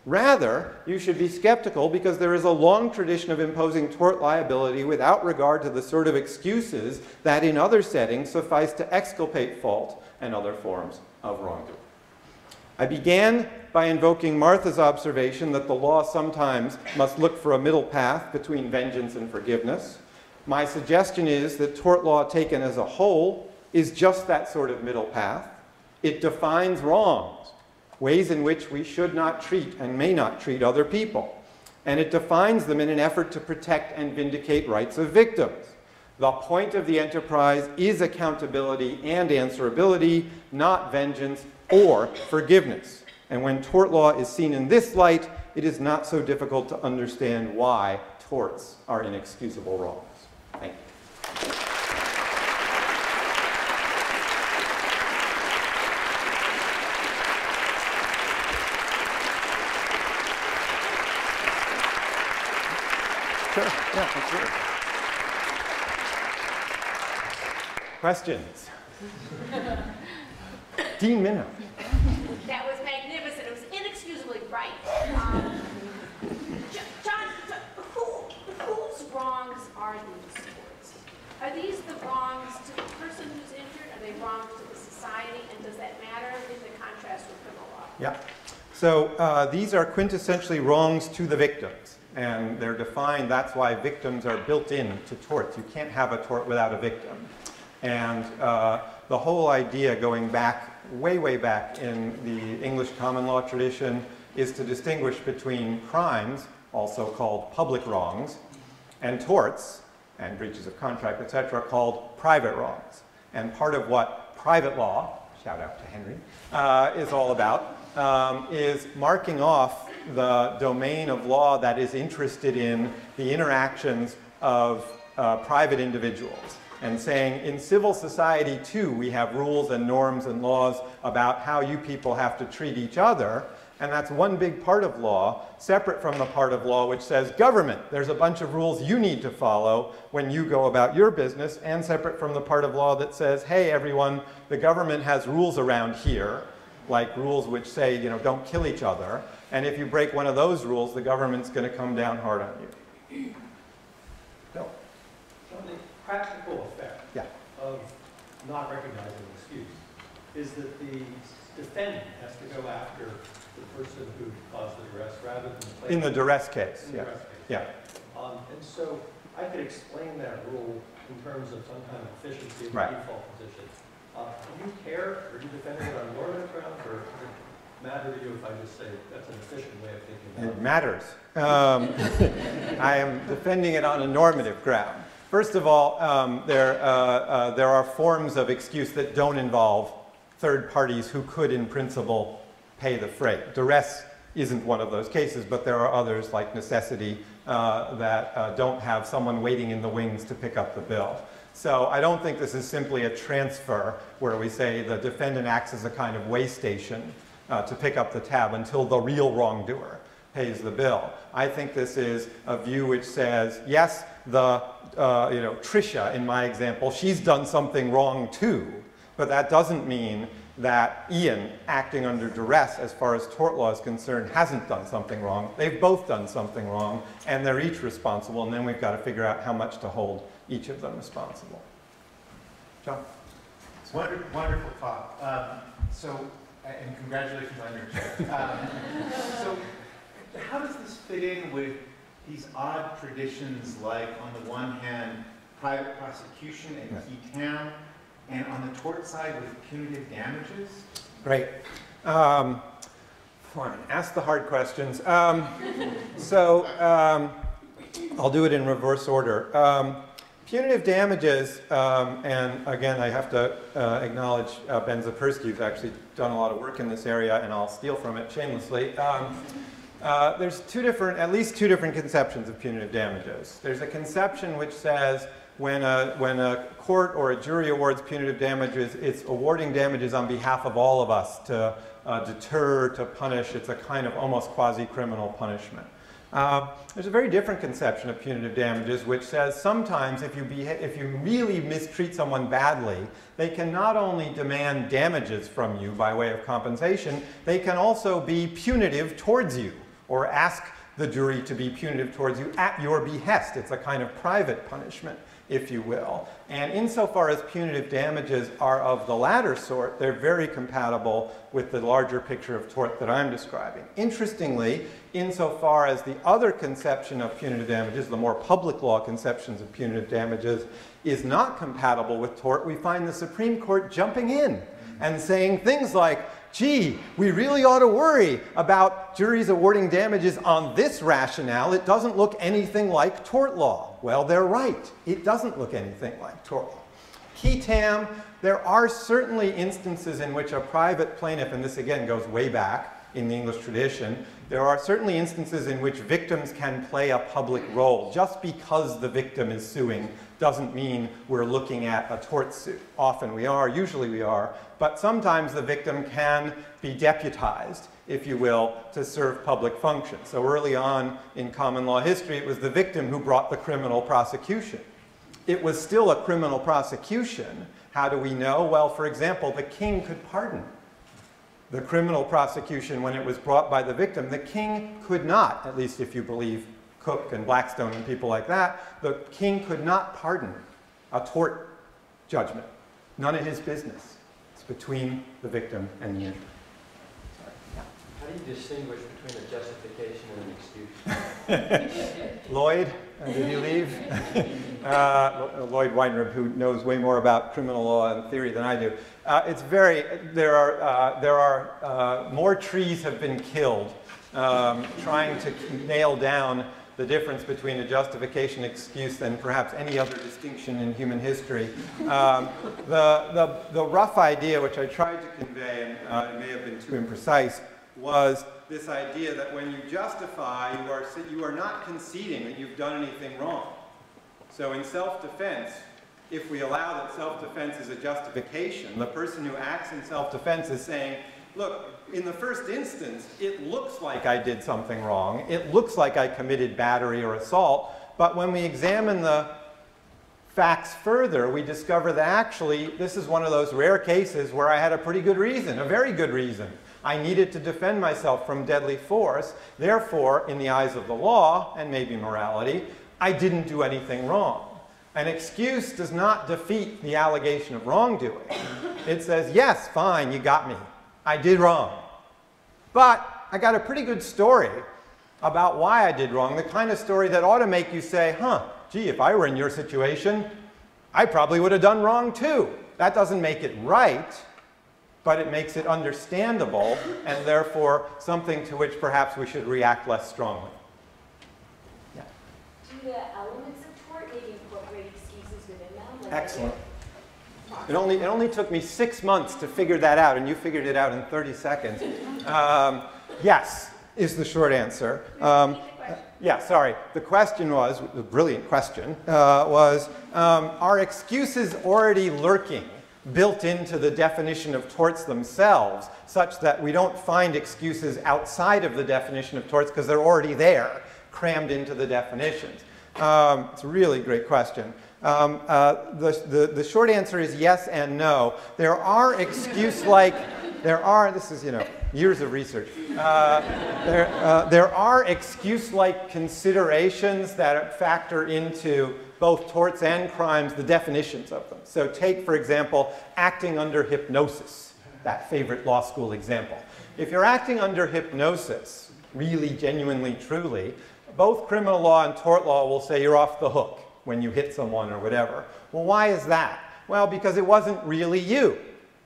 Rather, you should be skeptical because there is a long tradition of imposing tort liability without regard to the sort of excuses that in other settings suffice to exculpate fault and other forms of wrongdoing. I began by invoking Martha's observation that the law sometimes must look for a middle path between vengeance and forgiveness. My suggestion is that tort law taken as a whole is just that sort of middle path. It defines wrongs, ways in which we should not treat and may not treat other people. And it defines them in an effort to protect and vindicate rights of victims. The point of the enterprise is accountability and answerability, not vengeance or forgiveness. And when tort law is seen in this light, it is not so difficult to understand why torts are inexcusable wrongs. Thank you. Sure, yeah, absolutely. Questions? Dean Minow. That was magnificent. It was inexcusably right. Um, John, John, who, whose wrongs are these towards? Are these the wrongs to the person who's injured? Are they wrongs to the society? And does that matter in the contrast with criminal law? Yeah. So uh, these are quintessentially wrongs to the victims. And they're defined, that's why victims are built in to torts. You can't have a tort without a victim. And uh, the whole idea going back, way, way back in the English common law tradition is to distinguish between crimes, also called public wrongs, and torts, and breaches of contract, etc., called private wrongs. And part of what private law, shout out to Henry, uh, is all about um, is marking off the domain of law that is interested in the interactions of uh, private individuals and saying in civil society too we have rules and norms and laws about how you people have to treat each other and that's one big part of law, separate from the part of law which says government. There's a bunch of rules you need to follow when you go about your business, and separate from the part of law that says, hey, everyone, the government has rules around here, like rules which say, you know, don't kill each other. And if you break one of those rules, the government's going to come down hard on you. No. So the practical effect Yeah. of not recognizing an excuse is that the defendant has to go after the person who caused the duress rather than the In the duress case, In the yeah. duress case. Yeah. Um, and so I could explain that rule in terms of some kind of efficiency of the Right. default position. Uh, do you care, or do you defend it on normative grounds, or matter to you if I just say that's an efficient way of thinking about It it? matters. Um, I am defending it on a normative ground. First of all, um, there, uh, uh, there are forms of excuse that don't involve third parties who could, in principle, pay the freight. Duress isn't one of those cases, but there are others like necessity uh, that uh, don't have someone waiting in the wings to pick up the bill. So I don't think this is simply a transfer where we say the defendant acts as a kind of way station uh, to pick up the tab until the real wrongdoer pays the bill. I think this is a view which says, yes, the, uh, you know, Trisha, in my example, she's done something wrong too, but that doesn't mean that Ian, acting under duress as far as tort law is concerned, hasn't done something wrong. They've both done something wrong, and they're each responsible, and then we've got to figure out how much to hold each of them responsible. John? Wonderful, wonderful talk. Um, so, and congratulations on your chair. Um, so, how does this fit in with these odd traditions, like on the one hand, private prosecution and Right. qui tam, and on the tort side with punitive damages? Great. Um, fine. Ask the hard questions. Um, so um, I'll do it in reverse order. Punitive damages, um, and again, I have to uh, acknowledge uh, Ben Zipursky, who's actually done a lot of work in this area, and I'll steal from it shamelessly. Um, uh, there's two different, at least two different conceptions of punitive damages. There's a conception which says when a, when a court or a jury awards punitive damages, it's awarding damages on behalf of all of us to uh, deter, to punish. It's a kind of almost quasi-criminal punishment. Uh, there's a very different conception of punitive damages, which says sometimes if you, if you really mistreat someone badly, they can not only demand damages from you by way of compensation, they can also be punitive towards you or ask the jury to be punitive towards you at your behest. It's a kind of private punishment, if you will. And insofar as punitive damages are of the latter sort, they're very compatible with the larger picture of tort that I'm describing. Interestingly, insofar as the other conception of punitive damages, the more public law conceptions of punitive damages, is not compatible with tort, we find the Supreme Court jumping in and saying things like, gee, we really ought to worry about juries awarding damages on this rationale. It doesn't look anything like tort law. Well, they're right. It doesn't look anything like tort law. Qui tam, there are certainly instances in which a private plaintiff, and this again goes way back in the English tradition, there are certainly instances in which victims can play a public role. Just because the victim is suing doesn't mean we're looking at a tort suit. Often we are, usually we are, but sometimes the victim can be deputized, if you will, to serve public functions. So early on in common law history, it was the victim who brought the criminal prosecution. It was still a criminal prosecution. How do we know? Well, for example, the king could pardon the criminal prosecution when it was brought by the victim. The king could not, at least if you believe Coke and Blackstone and people like that, the king could not pardon a tort judgment. None of his business. It's between the victim and the injured. How do you distinguish between a justification and an excuse? Lloyd, uh, did he leave? uh, Lloyd Weinreb, who knows way more about criminal law and theory than I do. Uh, it's very, there are, uh, there are uh, more trees have been killed um, trying to nail down the difference between a justification excuse than perhaps any other distinction in human history. Um, the, the, the rough idea, which I tried to convey, and uh, it may have been too imprecise, was this idea that when you justify, you are, you are not conceding that you've done anything wrong. So in self-defense, if we allow that self-defense is a justification, the person who acts in self-defense is saying, look, in the first instance, it looks like I did something wrong. It looks like I committed battery or assault. But when we examine the facts further, we discover that actually this is one of those rare cases where I had a pretty good reason, a very good reason. I needed to defend myself from deadly force. Therefore, in the eyes of the law and maybe morality, I didn't do anything wrong. An excuse does not defeat the allegation of wrongdoing. It says, yes, fine, you got me. I did wrong. But I got a pretty good story about why I did wrong, the kind of story that ought to make you say, huh, gee, if I were in your situation, I probably would have done wrong too. That doesn't make it right, but it makes it understandable and therefore something to which perhaps we should react less strongly. Yeah. Do the elements of tort maybe incorporate excuses within them? Like Excellent. It only, it only took me six months to figure that out, and you figured it out in 30 seconds. Um, yes, is the short answer. Um, yeah, sorry. The question was, the brilliant question, uh, was um, are excuses already lurking built into the definition of torts themselves, such that we don't find excuses outside of the definition of torts because they're already there, crammed into the definitions? Um, it's a really great question. Um, uh, the, the, the short answer is yes and no. There are excuse-like, there are, this is, you know, years of research. Uh, there, uh, there are excuse-like considerations that factor into both torts and crimes, the definitions of them. So take, for example, acting under hypnosis, that favorite law school example. If you're acting under hypnosis, really, genuinely, truly, both criminal law and tort law will say you're off the hook when you hit someone or whatever. Well, why is that? Well, because it wasn't really you,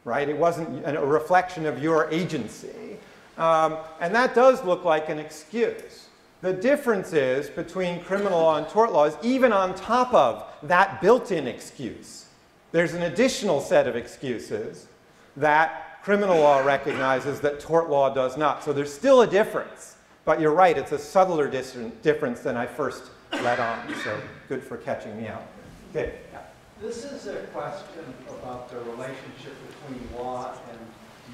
right? It wasn't a reflection of your agency. Um, and that does look like an excuse. The difference is between criminal law and tort law is even on top of that built-in excuse, there's an additional set of excuses that criminal law recognizes that tort law does not. So there's still a difference. But you're right, it's a subtler difference than I first let on. So good for catching me out. Yeah. This is a question about the relationship between law and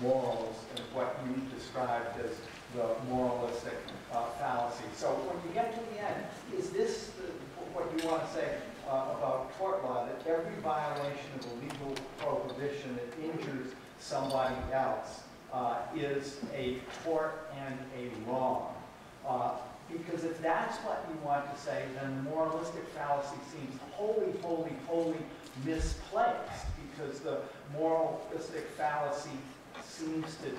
morals and what you described as the moralistic uh, fallacy. So when you get to the end, is this the, what you want to say uh, about tort law, that every violation of a legal prohibition that injures somebody else uh, is a tort and a wrong? Uh, because if that's what you want to say, then the moralistic fallacy seems wholly, wholly, wholly misplaced because the moralistic fallacy seems to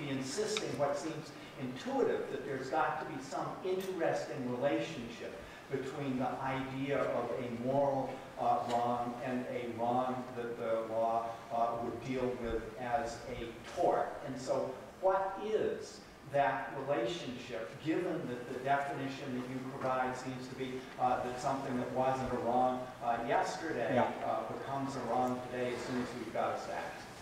be insisting what seems intuitive, that there's got to be some interesting relationship between the idea of a moral uh, wrong and a wrong that the law uh, would deal with as a tort. And so what is that relationship, given that the definition that you provide seems to be uh, that something that wasn't a wrong uh, yesterday yeah. uh, becomes a wrong today as soon as we've got a statute.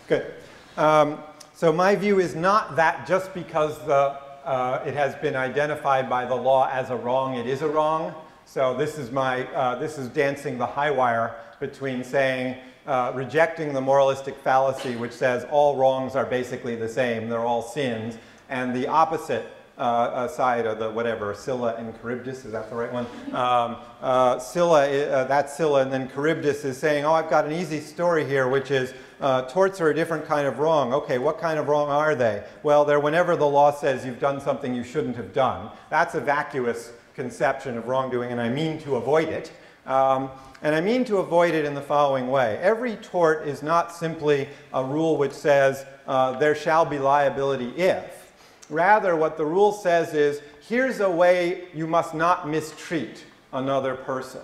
Good. Um, so my view is not that just because the uh, it has been identified by the law as a wrong, it is a wrong. So this is my, uh, this is dancing the high wire between saying, uh, rejecting the moralistic fallacy, which says all wrongs are basically the same, they're all sins, and the opposite uh, uh, side of the whatever, Scylla and Charybdis, is that the right one? Um, uh, Scylla, uh, that's Scylla, and then Charybdis is saying, oh, I've got an easy story here, which is uh, torts are a different kind of wrong. Okay, what kind of wrong are they? Well, they're whenever the law says you've done something you shouldn't have done. That's a vacuous conception of wrongdoing, and I mean to avoid it. Um, and I mean to avoid it in the following way. Every tort is not simply a rule which says uh, there shall be liability if. Rather, what the rule says is here's a way you must not mistreat another person.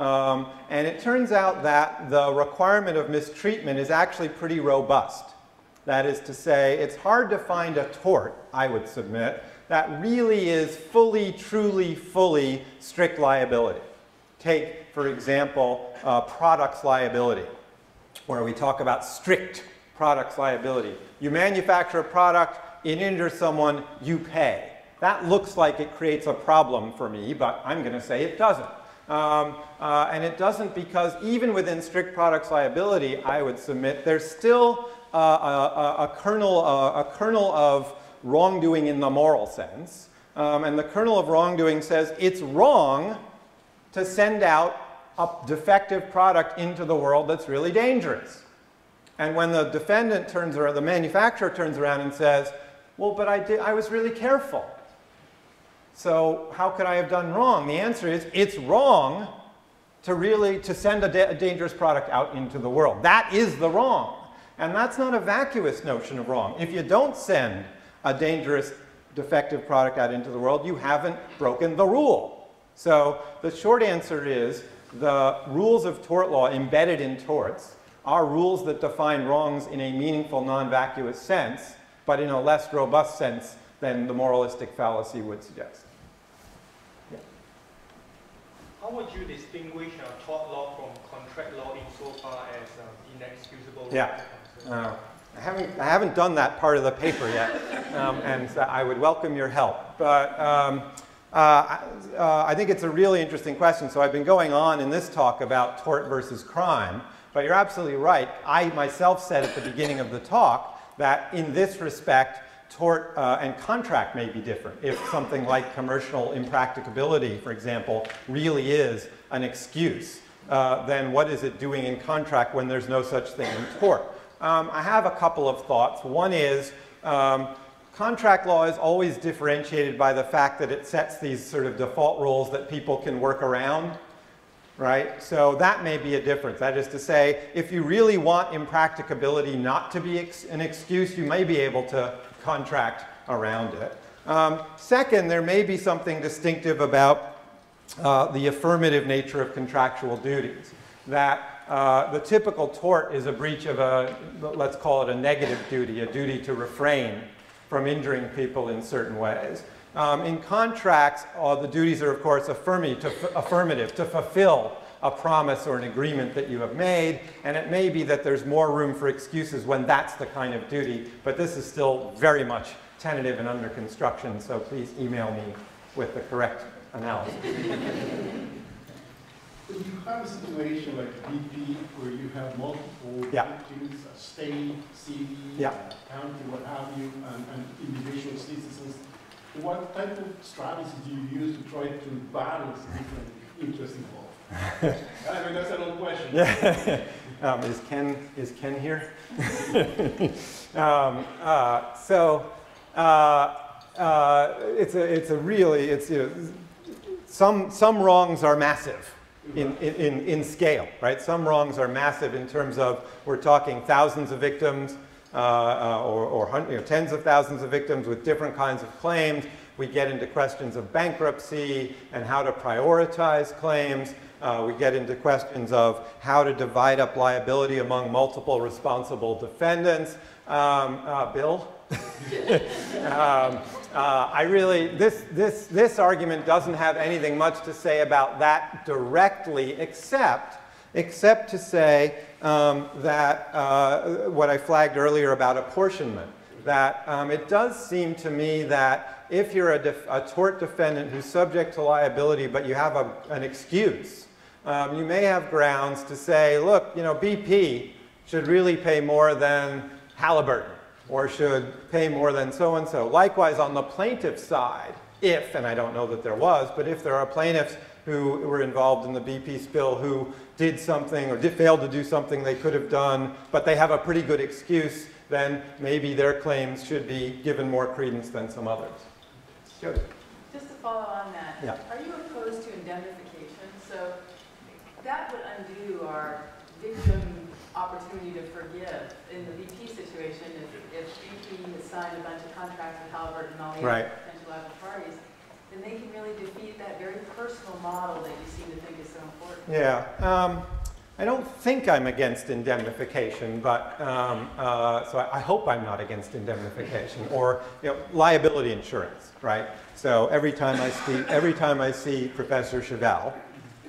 Um, and it turns out that the requirement of mistreatment is actually pretty robust. That is to say, it's hard to find a tort, I would submit, that really is fully, truly, fully strict liability. Take, for example, uh, products liability, where we talk about strict products liability. You manufacture a product, it injures someone, you pay. That looks like it creates a problem for me, but I'm going to say it doesn't. Um, uh, and it doesn't because even within strict products liability, I would submit, there's still uh, a, a, kernel, a, kernel of wrongdoing in the moral sense. Um, and the kernel of wrongdoing says it's wrong to send out a defective product into the world that's really dangerous. And when the defendant turns around, the manufacturer turns around and says, well, but I, did, I was really careful. So how could I have done wrong? The answer is it's wrong to really to send a, da a dangerous product out into the world. That is the wrong. And that's not a vacuous notion of wrong. If you don't send a dangerous defective product out into the world, you haven't broken the rule. So the short answer is the rules of tort law embedded in torts are rules that define wrongs in a meaningful non-vacuous sense but in a less robust sense than the moralistic fallacy would suggest. How would you distinguish uh, tort law from contract law insofar as uh, inexcusable? Yeah. Uh, I haven't, I haven't done that part of the paper yet, um, and so I would welcome your help. But um, uh, uh, I think it's a really interesting question. So I've been going on in this talk about tort versus crime, but you're absolutely right. I myself said at the beginning of the talk that in this respect, tort uh, and contract may be different. If something like commercial impracticability, for example, really is an excuse, uh, then what is it doing in contract when there's no such thing in tort? Um, I have a couple of thoughts. One is um, contract law is always differentiated by the fact that it sets these sort of default rules that people can work around right? So that may be a difference. That is to say, if you really want impracticability not to be ex an excuse, you may be able to contract around it. Um, second, there may be something distinctive about uh, the affirmative nature of contractual duties. That uh, the typical tort is a breach of a, let's call it a negative duty, a duty to refrain from injuring people in certain ways. Um, in contracts, uh, the duties are, of course, affirmative to, affirmative to fulfill a promise or an agreement that you have made, and it may be that there's more room for excuses when that's the kind of duty, but this is still very much tentative and under construction, so please email me with the correct analysis. If you have a situation like BP where you have multiple yeah. victims, state, city, yeah. county, what have you, and, and individual citizens, what type of strategy do you use to try to balance different interests involved? I that's a long question. Yeah. um, is Ken is Ken here? um, uh, so uh, uh, it's a it's a really it's you know, some some wrongs are massive. In, in, in scale, right? Some wrongs are massive in terms of we're talking thousands of victims, uh, uh, or, or you know, tens of thousands of victims with different kinds of claims. We get into questions of bankruptcy and how to prioritize claims. Uh, we get into questions of how to divide up liability among multiple responsible defendants. Um, uh, Bill? um, uh, I really, this, this, this argument doesn't have anything much to say about that directly, except except to say um, that uh, what I flagged earlier about apportionment, that um, it does seem to me that if you're a, a tort defendant who's subject to liability, but you have a, an excuse, um, you may have grounds to say, look, you know, BP should really pay more than Halliburton or should pay more than so and so. Likewise, on the plaintiff's side, if, and I don't know that there was, but if there are plaintiffs who were involved in the BP spill who did something or did, failed to do something they could have done, but they have a pretty good excuse, then maybe their claims should be given more credence than some others. Jody. Just to follow on that, Yeah. are you opposed to indemnification? So that would undo our victim opportunity to forgive. In the BP situation, if, if BP has signed a bunch of contracts with Halliburton and all the Right. other potential liable parties, then they can really defeat that very personal model that you seem to think is so important. Yeah. Um, I don't think I'm against indemnification, but um, uh, so I, I hope I'm not against indemnification or you know, liability insurance, right? So every time I see every time I see Professor Shavell,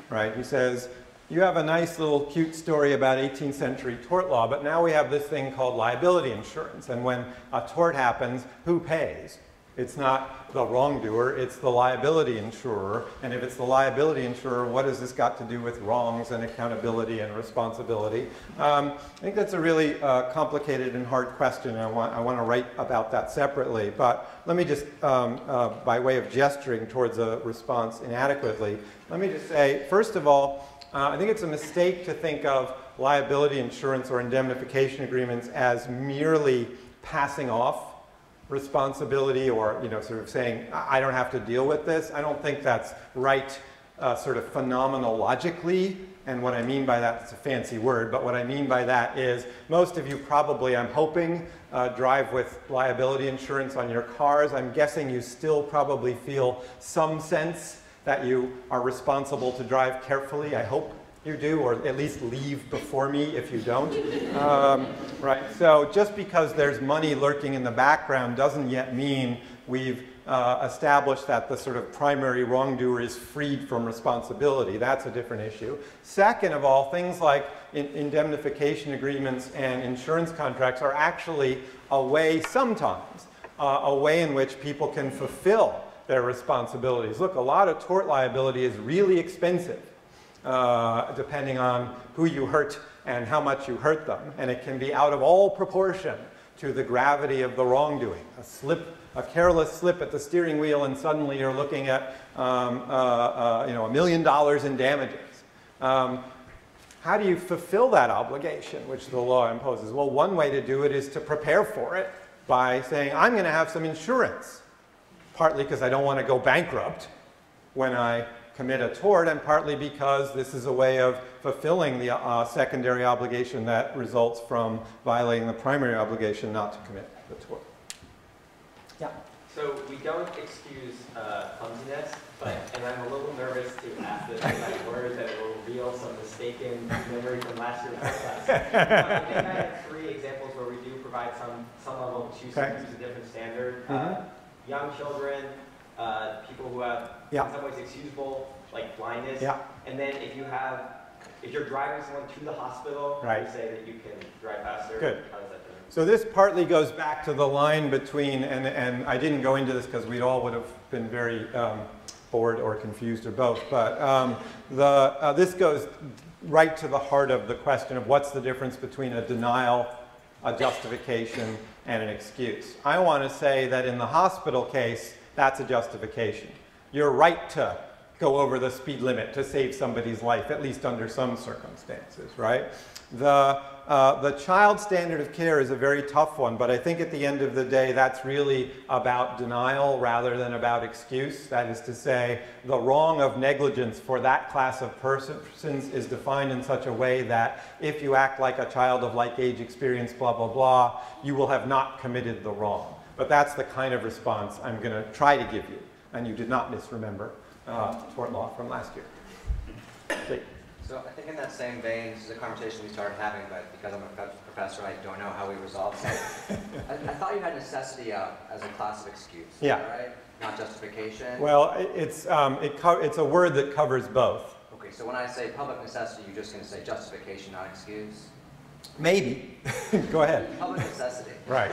right, he says, "You have a nice little cute story about 18th century tort law, but now we have this thing called liability insurance, and when a tort happens, who pays?" It's not the wrongdoer, it's the liability insurer. And if it's the liability insurer, what has this got to do with wrongs and accountability and responsibility? Um, I think that's a really uh, complicated and hard question. I want, I want to write about that separately. But let me just, um, uh, by way of gesturing towards a response inadequately, let me just say, first of all, uh, I think it's a mistake to think of liability insurance or indemnification agreements as merely passing off responsibility or you know sort of saying I don't have to deal with this. I don't think that's right uh, sort of phenomenologically. And what I mean by that, it's a fancy word, but what I mean by that is most of you probably, I'm hoping, uh, drive with liability insurance on your cars. I'm guessing you still probably feel some sense that you are responsible to drive carefully. I hope you do, or at least leave before me if you don't. Um, right? So just because there's money lurking in the background doesn't yet mean we've uh, established that the sort of primary wrongdoer is freed from responsibility. That's a different issue. Second of all, things like in indemnification agreements and insurance contracts are actually a way sometimes, uh, a way in which people can fulfill their responsibilities. Look, a lot of tort liability is really expensive uh, depending on who you hurt and how much you hurt them. And it can be out of all proportion to the gravity of the wrongdoing. A slip, a careless slip at the steering wheel, and suddenly you're looking at um, uh, uh, you know, a million dollars in damages. Um, how do you fulfill that obligation which the law imposes? Well, one way to do it is to prepare for it by saying, I'm going to have some insurance, partly because I don't want to go bankrupt when I commit a tort, and partly because this is a way of fulfilling the uh, secondary obligation that results from violating the primary obligation not to commit the tort. Yeah. So we don't excuse uh, clumsiness, but and I'm a little nervous to ask this because I worry that it will reveal some mistaken memory from last year's class. But I think I have three examples where we do provide some some level of choose Okay. use a different standard. Uh, young children, uh, people who have Yeah. in some ways excusable like blindness, Yeah. and then if you have if you're driving someone to the hospital, Right. you say that you can drive faster. Good. How does that differ? So this partly goes back to the line between, and, and I didn't go into this because we all would have been very um, bored or confused or both, but um, the, uh, this goes right to the heart of the question of what's the difference between a denial, a justification, and an excuse. I want to say that in the hospital case, that's a justification. You're right to go over the speed limit to save somebody's life, at least under some circumstances, right? The, uh, the child standard of care is a very tough one, but I think at the end of the day, that's really about denial rather than about excuse. That is to say, the wrong of negligence for that class of persons is defined in such a way that if you act like a child of like age experience, blah, blah, blah, you will have not committed the wrong. But that's the kind of response I'm going to try to give you, and you did not misremember uh, tort law from last year. Jake. So I think in that same vein, this is a conversation we started having, but because I'm a prof- I don't know how we resolve it. I, I thought you had necessity out as a class of excuse. Yeah. Right? Not justification. Well, it's, um, it co- it's a word that covers both. Okay, so when I say public necessity, you're just going to say justification, not excuse. Maybe. Go ahead. Public necessity. Right.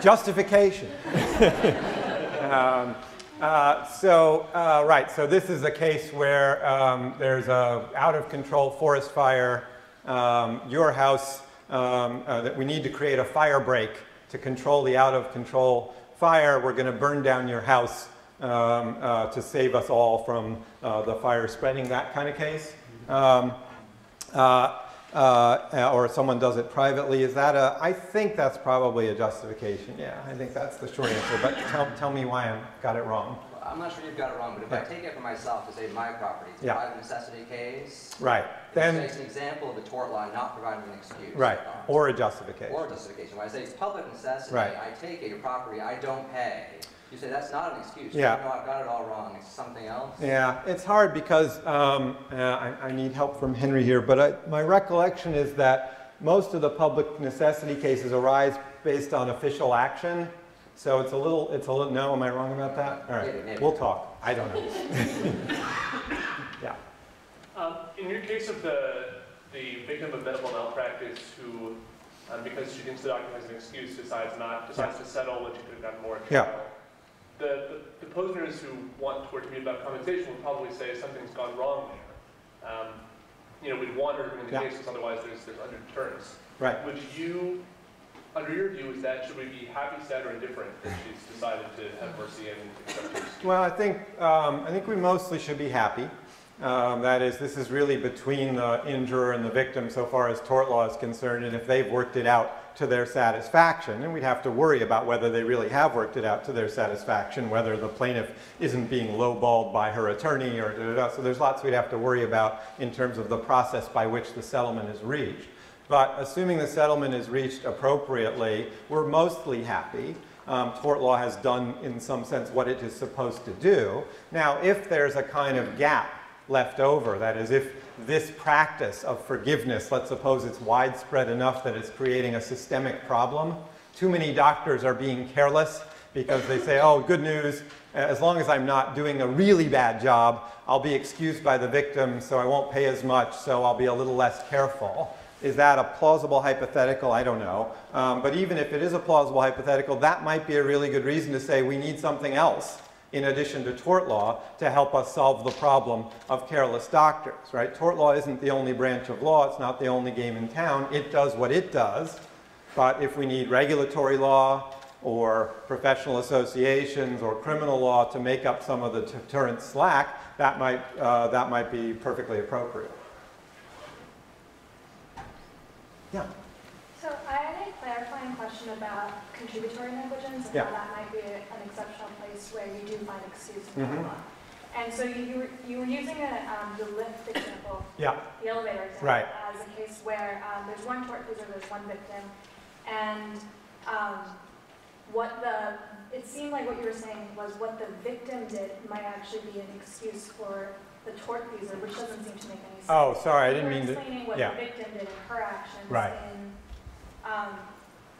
Justification. um, uh, so, uh, right, so this is a case where um, there's a out of control forest fire, um, your house, um, uh, that we need to create a fire break to control the out of control fire. We're going to burn down your house um, uh, to save us all from uh, the fire spreading, that kind of case. Uh, or someone does it privately, is that a, I think that's probably a justification. Yeah, I think that's the short answer, but tell, tell me why I got it wrong. I'm not sure you've got it wrong, but if Yeah. I take it for myself to save my property, it's a Yeah. private necessity case. Right, Then it's an example of the tort law not providing an excuse. right, or a justification. Or a justification. When I say it's public necessity, Right. I take it, your property, I don't pay. You say that's not an excuse. Yeah. No, I've got it all wrong. It's something else. Yeah, it's hard because um, uh, I, I need help from Henry here, but I, my recollection is that most of the public necessity cases arise based on official action. So it's a little, it's a little, no, am I wrong about that? All Maybe, maybe. we'll talk. I don't know. yeah. Um, in your case of the, the victim of medical malpractice who, um, because she thinks the doctor has an excuse, decides not, decides to settle when she could have gotten more Yeah. The, the, the posers who want tort to be about compensation would probably say something's gone wrong there. Um, you know, we'd want her to win the Yeah. case because otherwise there's, there's under deterrence. Right. Would you, under your view, is that, should we be happy, sad, or indifferent that she's decided to have mercy and accept? Well, I think, um, I think we mostly should be happy. Um, that is, this is really between the injurer and the victim so far as tort law is concerned, and if they've worked it out to their satisfaction, and we'd have to worry about whether they really have worked it out to their satisfaction, whether the plaintiff isn't being lowballed by her attorney or da, da, da. So there's lots we'd have to worry about in terms of the process by which the settlement is reached. But assuming the settlement is reached appropriately, we're mostly happy. Um, tort law has done, in some sense, what it is supposed to do. Now, if there's a kind of gap left over, that is, if this practice of forgiveness, let's suppose it's widespread enough that it's creating a systemic problem, too many doctors are being careless because they say, oh, good news, as long as I'm not doing a really bad job, I'll be excused by the victim, so I won't pay as much, so I'll be a little less careful. Is that a plausible hypothetical? I don't know. Um, but even if it is a plausible hypothetical, that might be a really good reason to say we need something else in addition to tort law to help us solve the problem of careless doctors, right? Tort law isn't the only branch of law. It's not the only game in town. It does what it does. But if we need regulatory law or professional associations or criminal law to make up some of the deterrent slack, that might, uh, that might be perfectly appropriate. Yeah. So I had a clarifying question about contributory negligence and Yeah. how that might be an exceptional place where you do find excuse in Mhm. And so you, you were, you were using a, um, the lift example, Yeah. the elevator example, Right. as a case where um, there's one tortfeasor, there's one victim, and um, what the, it seemed like what you were saying was what the victim did might actually be an excuse for the tortfeasor, which doesn't seem to make any sense. Oh, sorry, I didn't mean to- explaining what yeah. the victim did in her actions Right. in, um,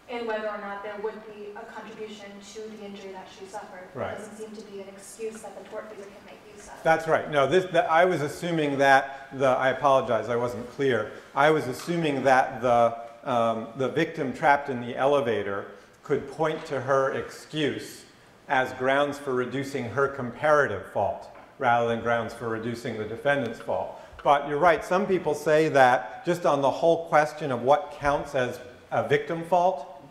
in whether or not there would be a contribution to the injury that she suffered. Right. It doesn't seem to be an excuse that the tortfeasor can make use of. That's right. No, this, that, I was assuming that the, I apologize, I wasn't clear. I was assuming that the, um, the victim trapped in the elevator could point to her excuse as grounds for reducing her comparative fault rather than grounds for reducing the defendant's fault. But you're right, some people say that just on the whole question of what counts as a victim fault,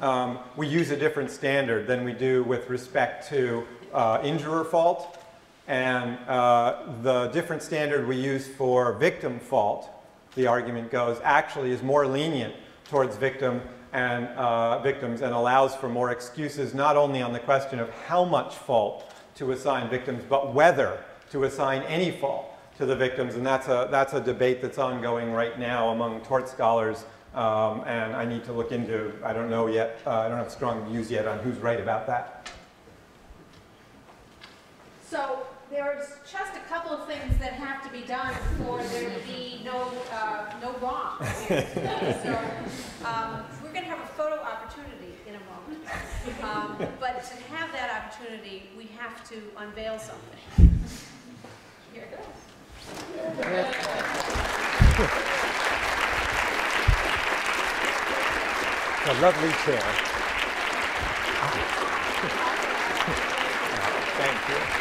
um, we use a different standard than we do with respect to uh, injurer fault. And uh, the different standard we use for victim fault, the argument goes, actually is more lenient towards victim and uh, victims and allows for more excuses, not only on the question of how much fault to assign victims, but whether to assign any fault to the victims. And that's a, that's a debate that's ongoing right now among tort scholars. Um, and I need to look into, I don't know yet, uh, I don't have strong views yet on who's right about that. So there's just a couple of things that have to be done for there to be no, uh, no wrong. So, um, we're gonna have a photo opportunity in a moment. Um, but to have that opportunity, we have to unveil something. Here it goes. A lovely chair. Thank you.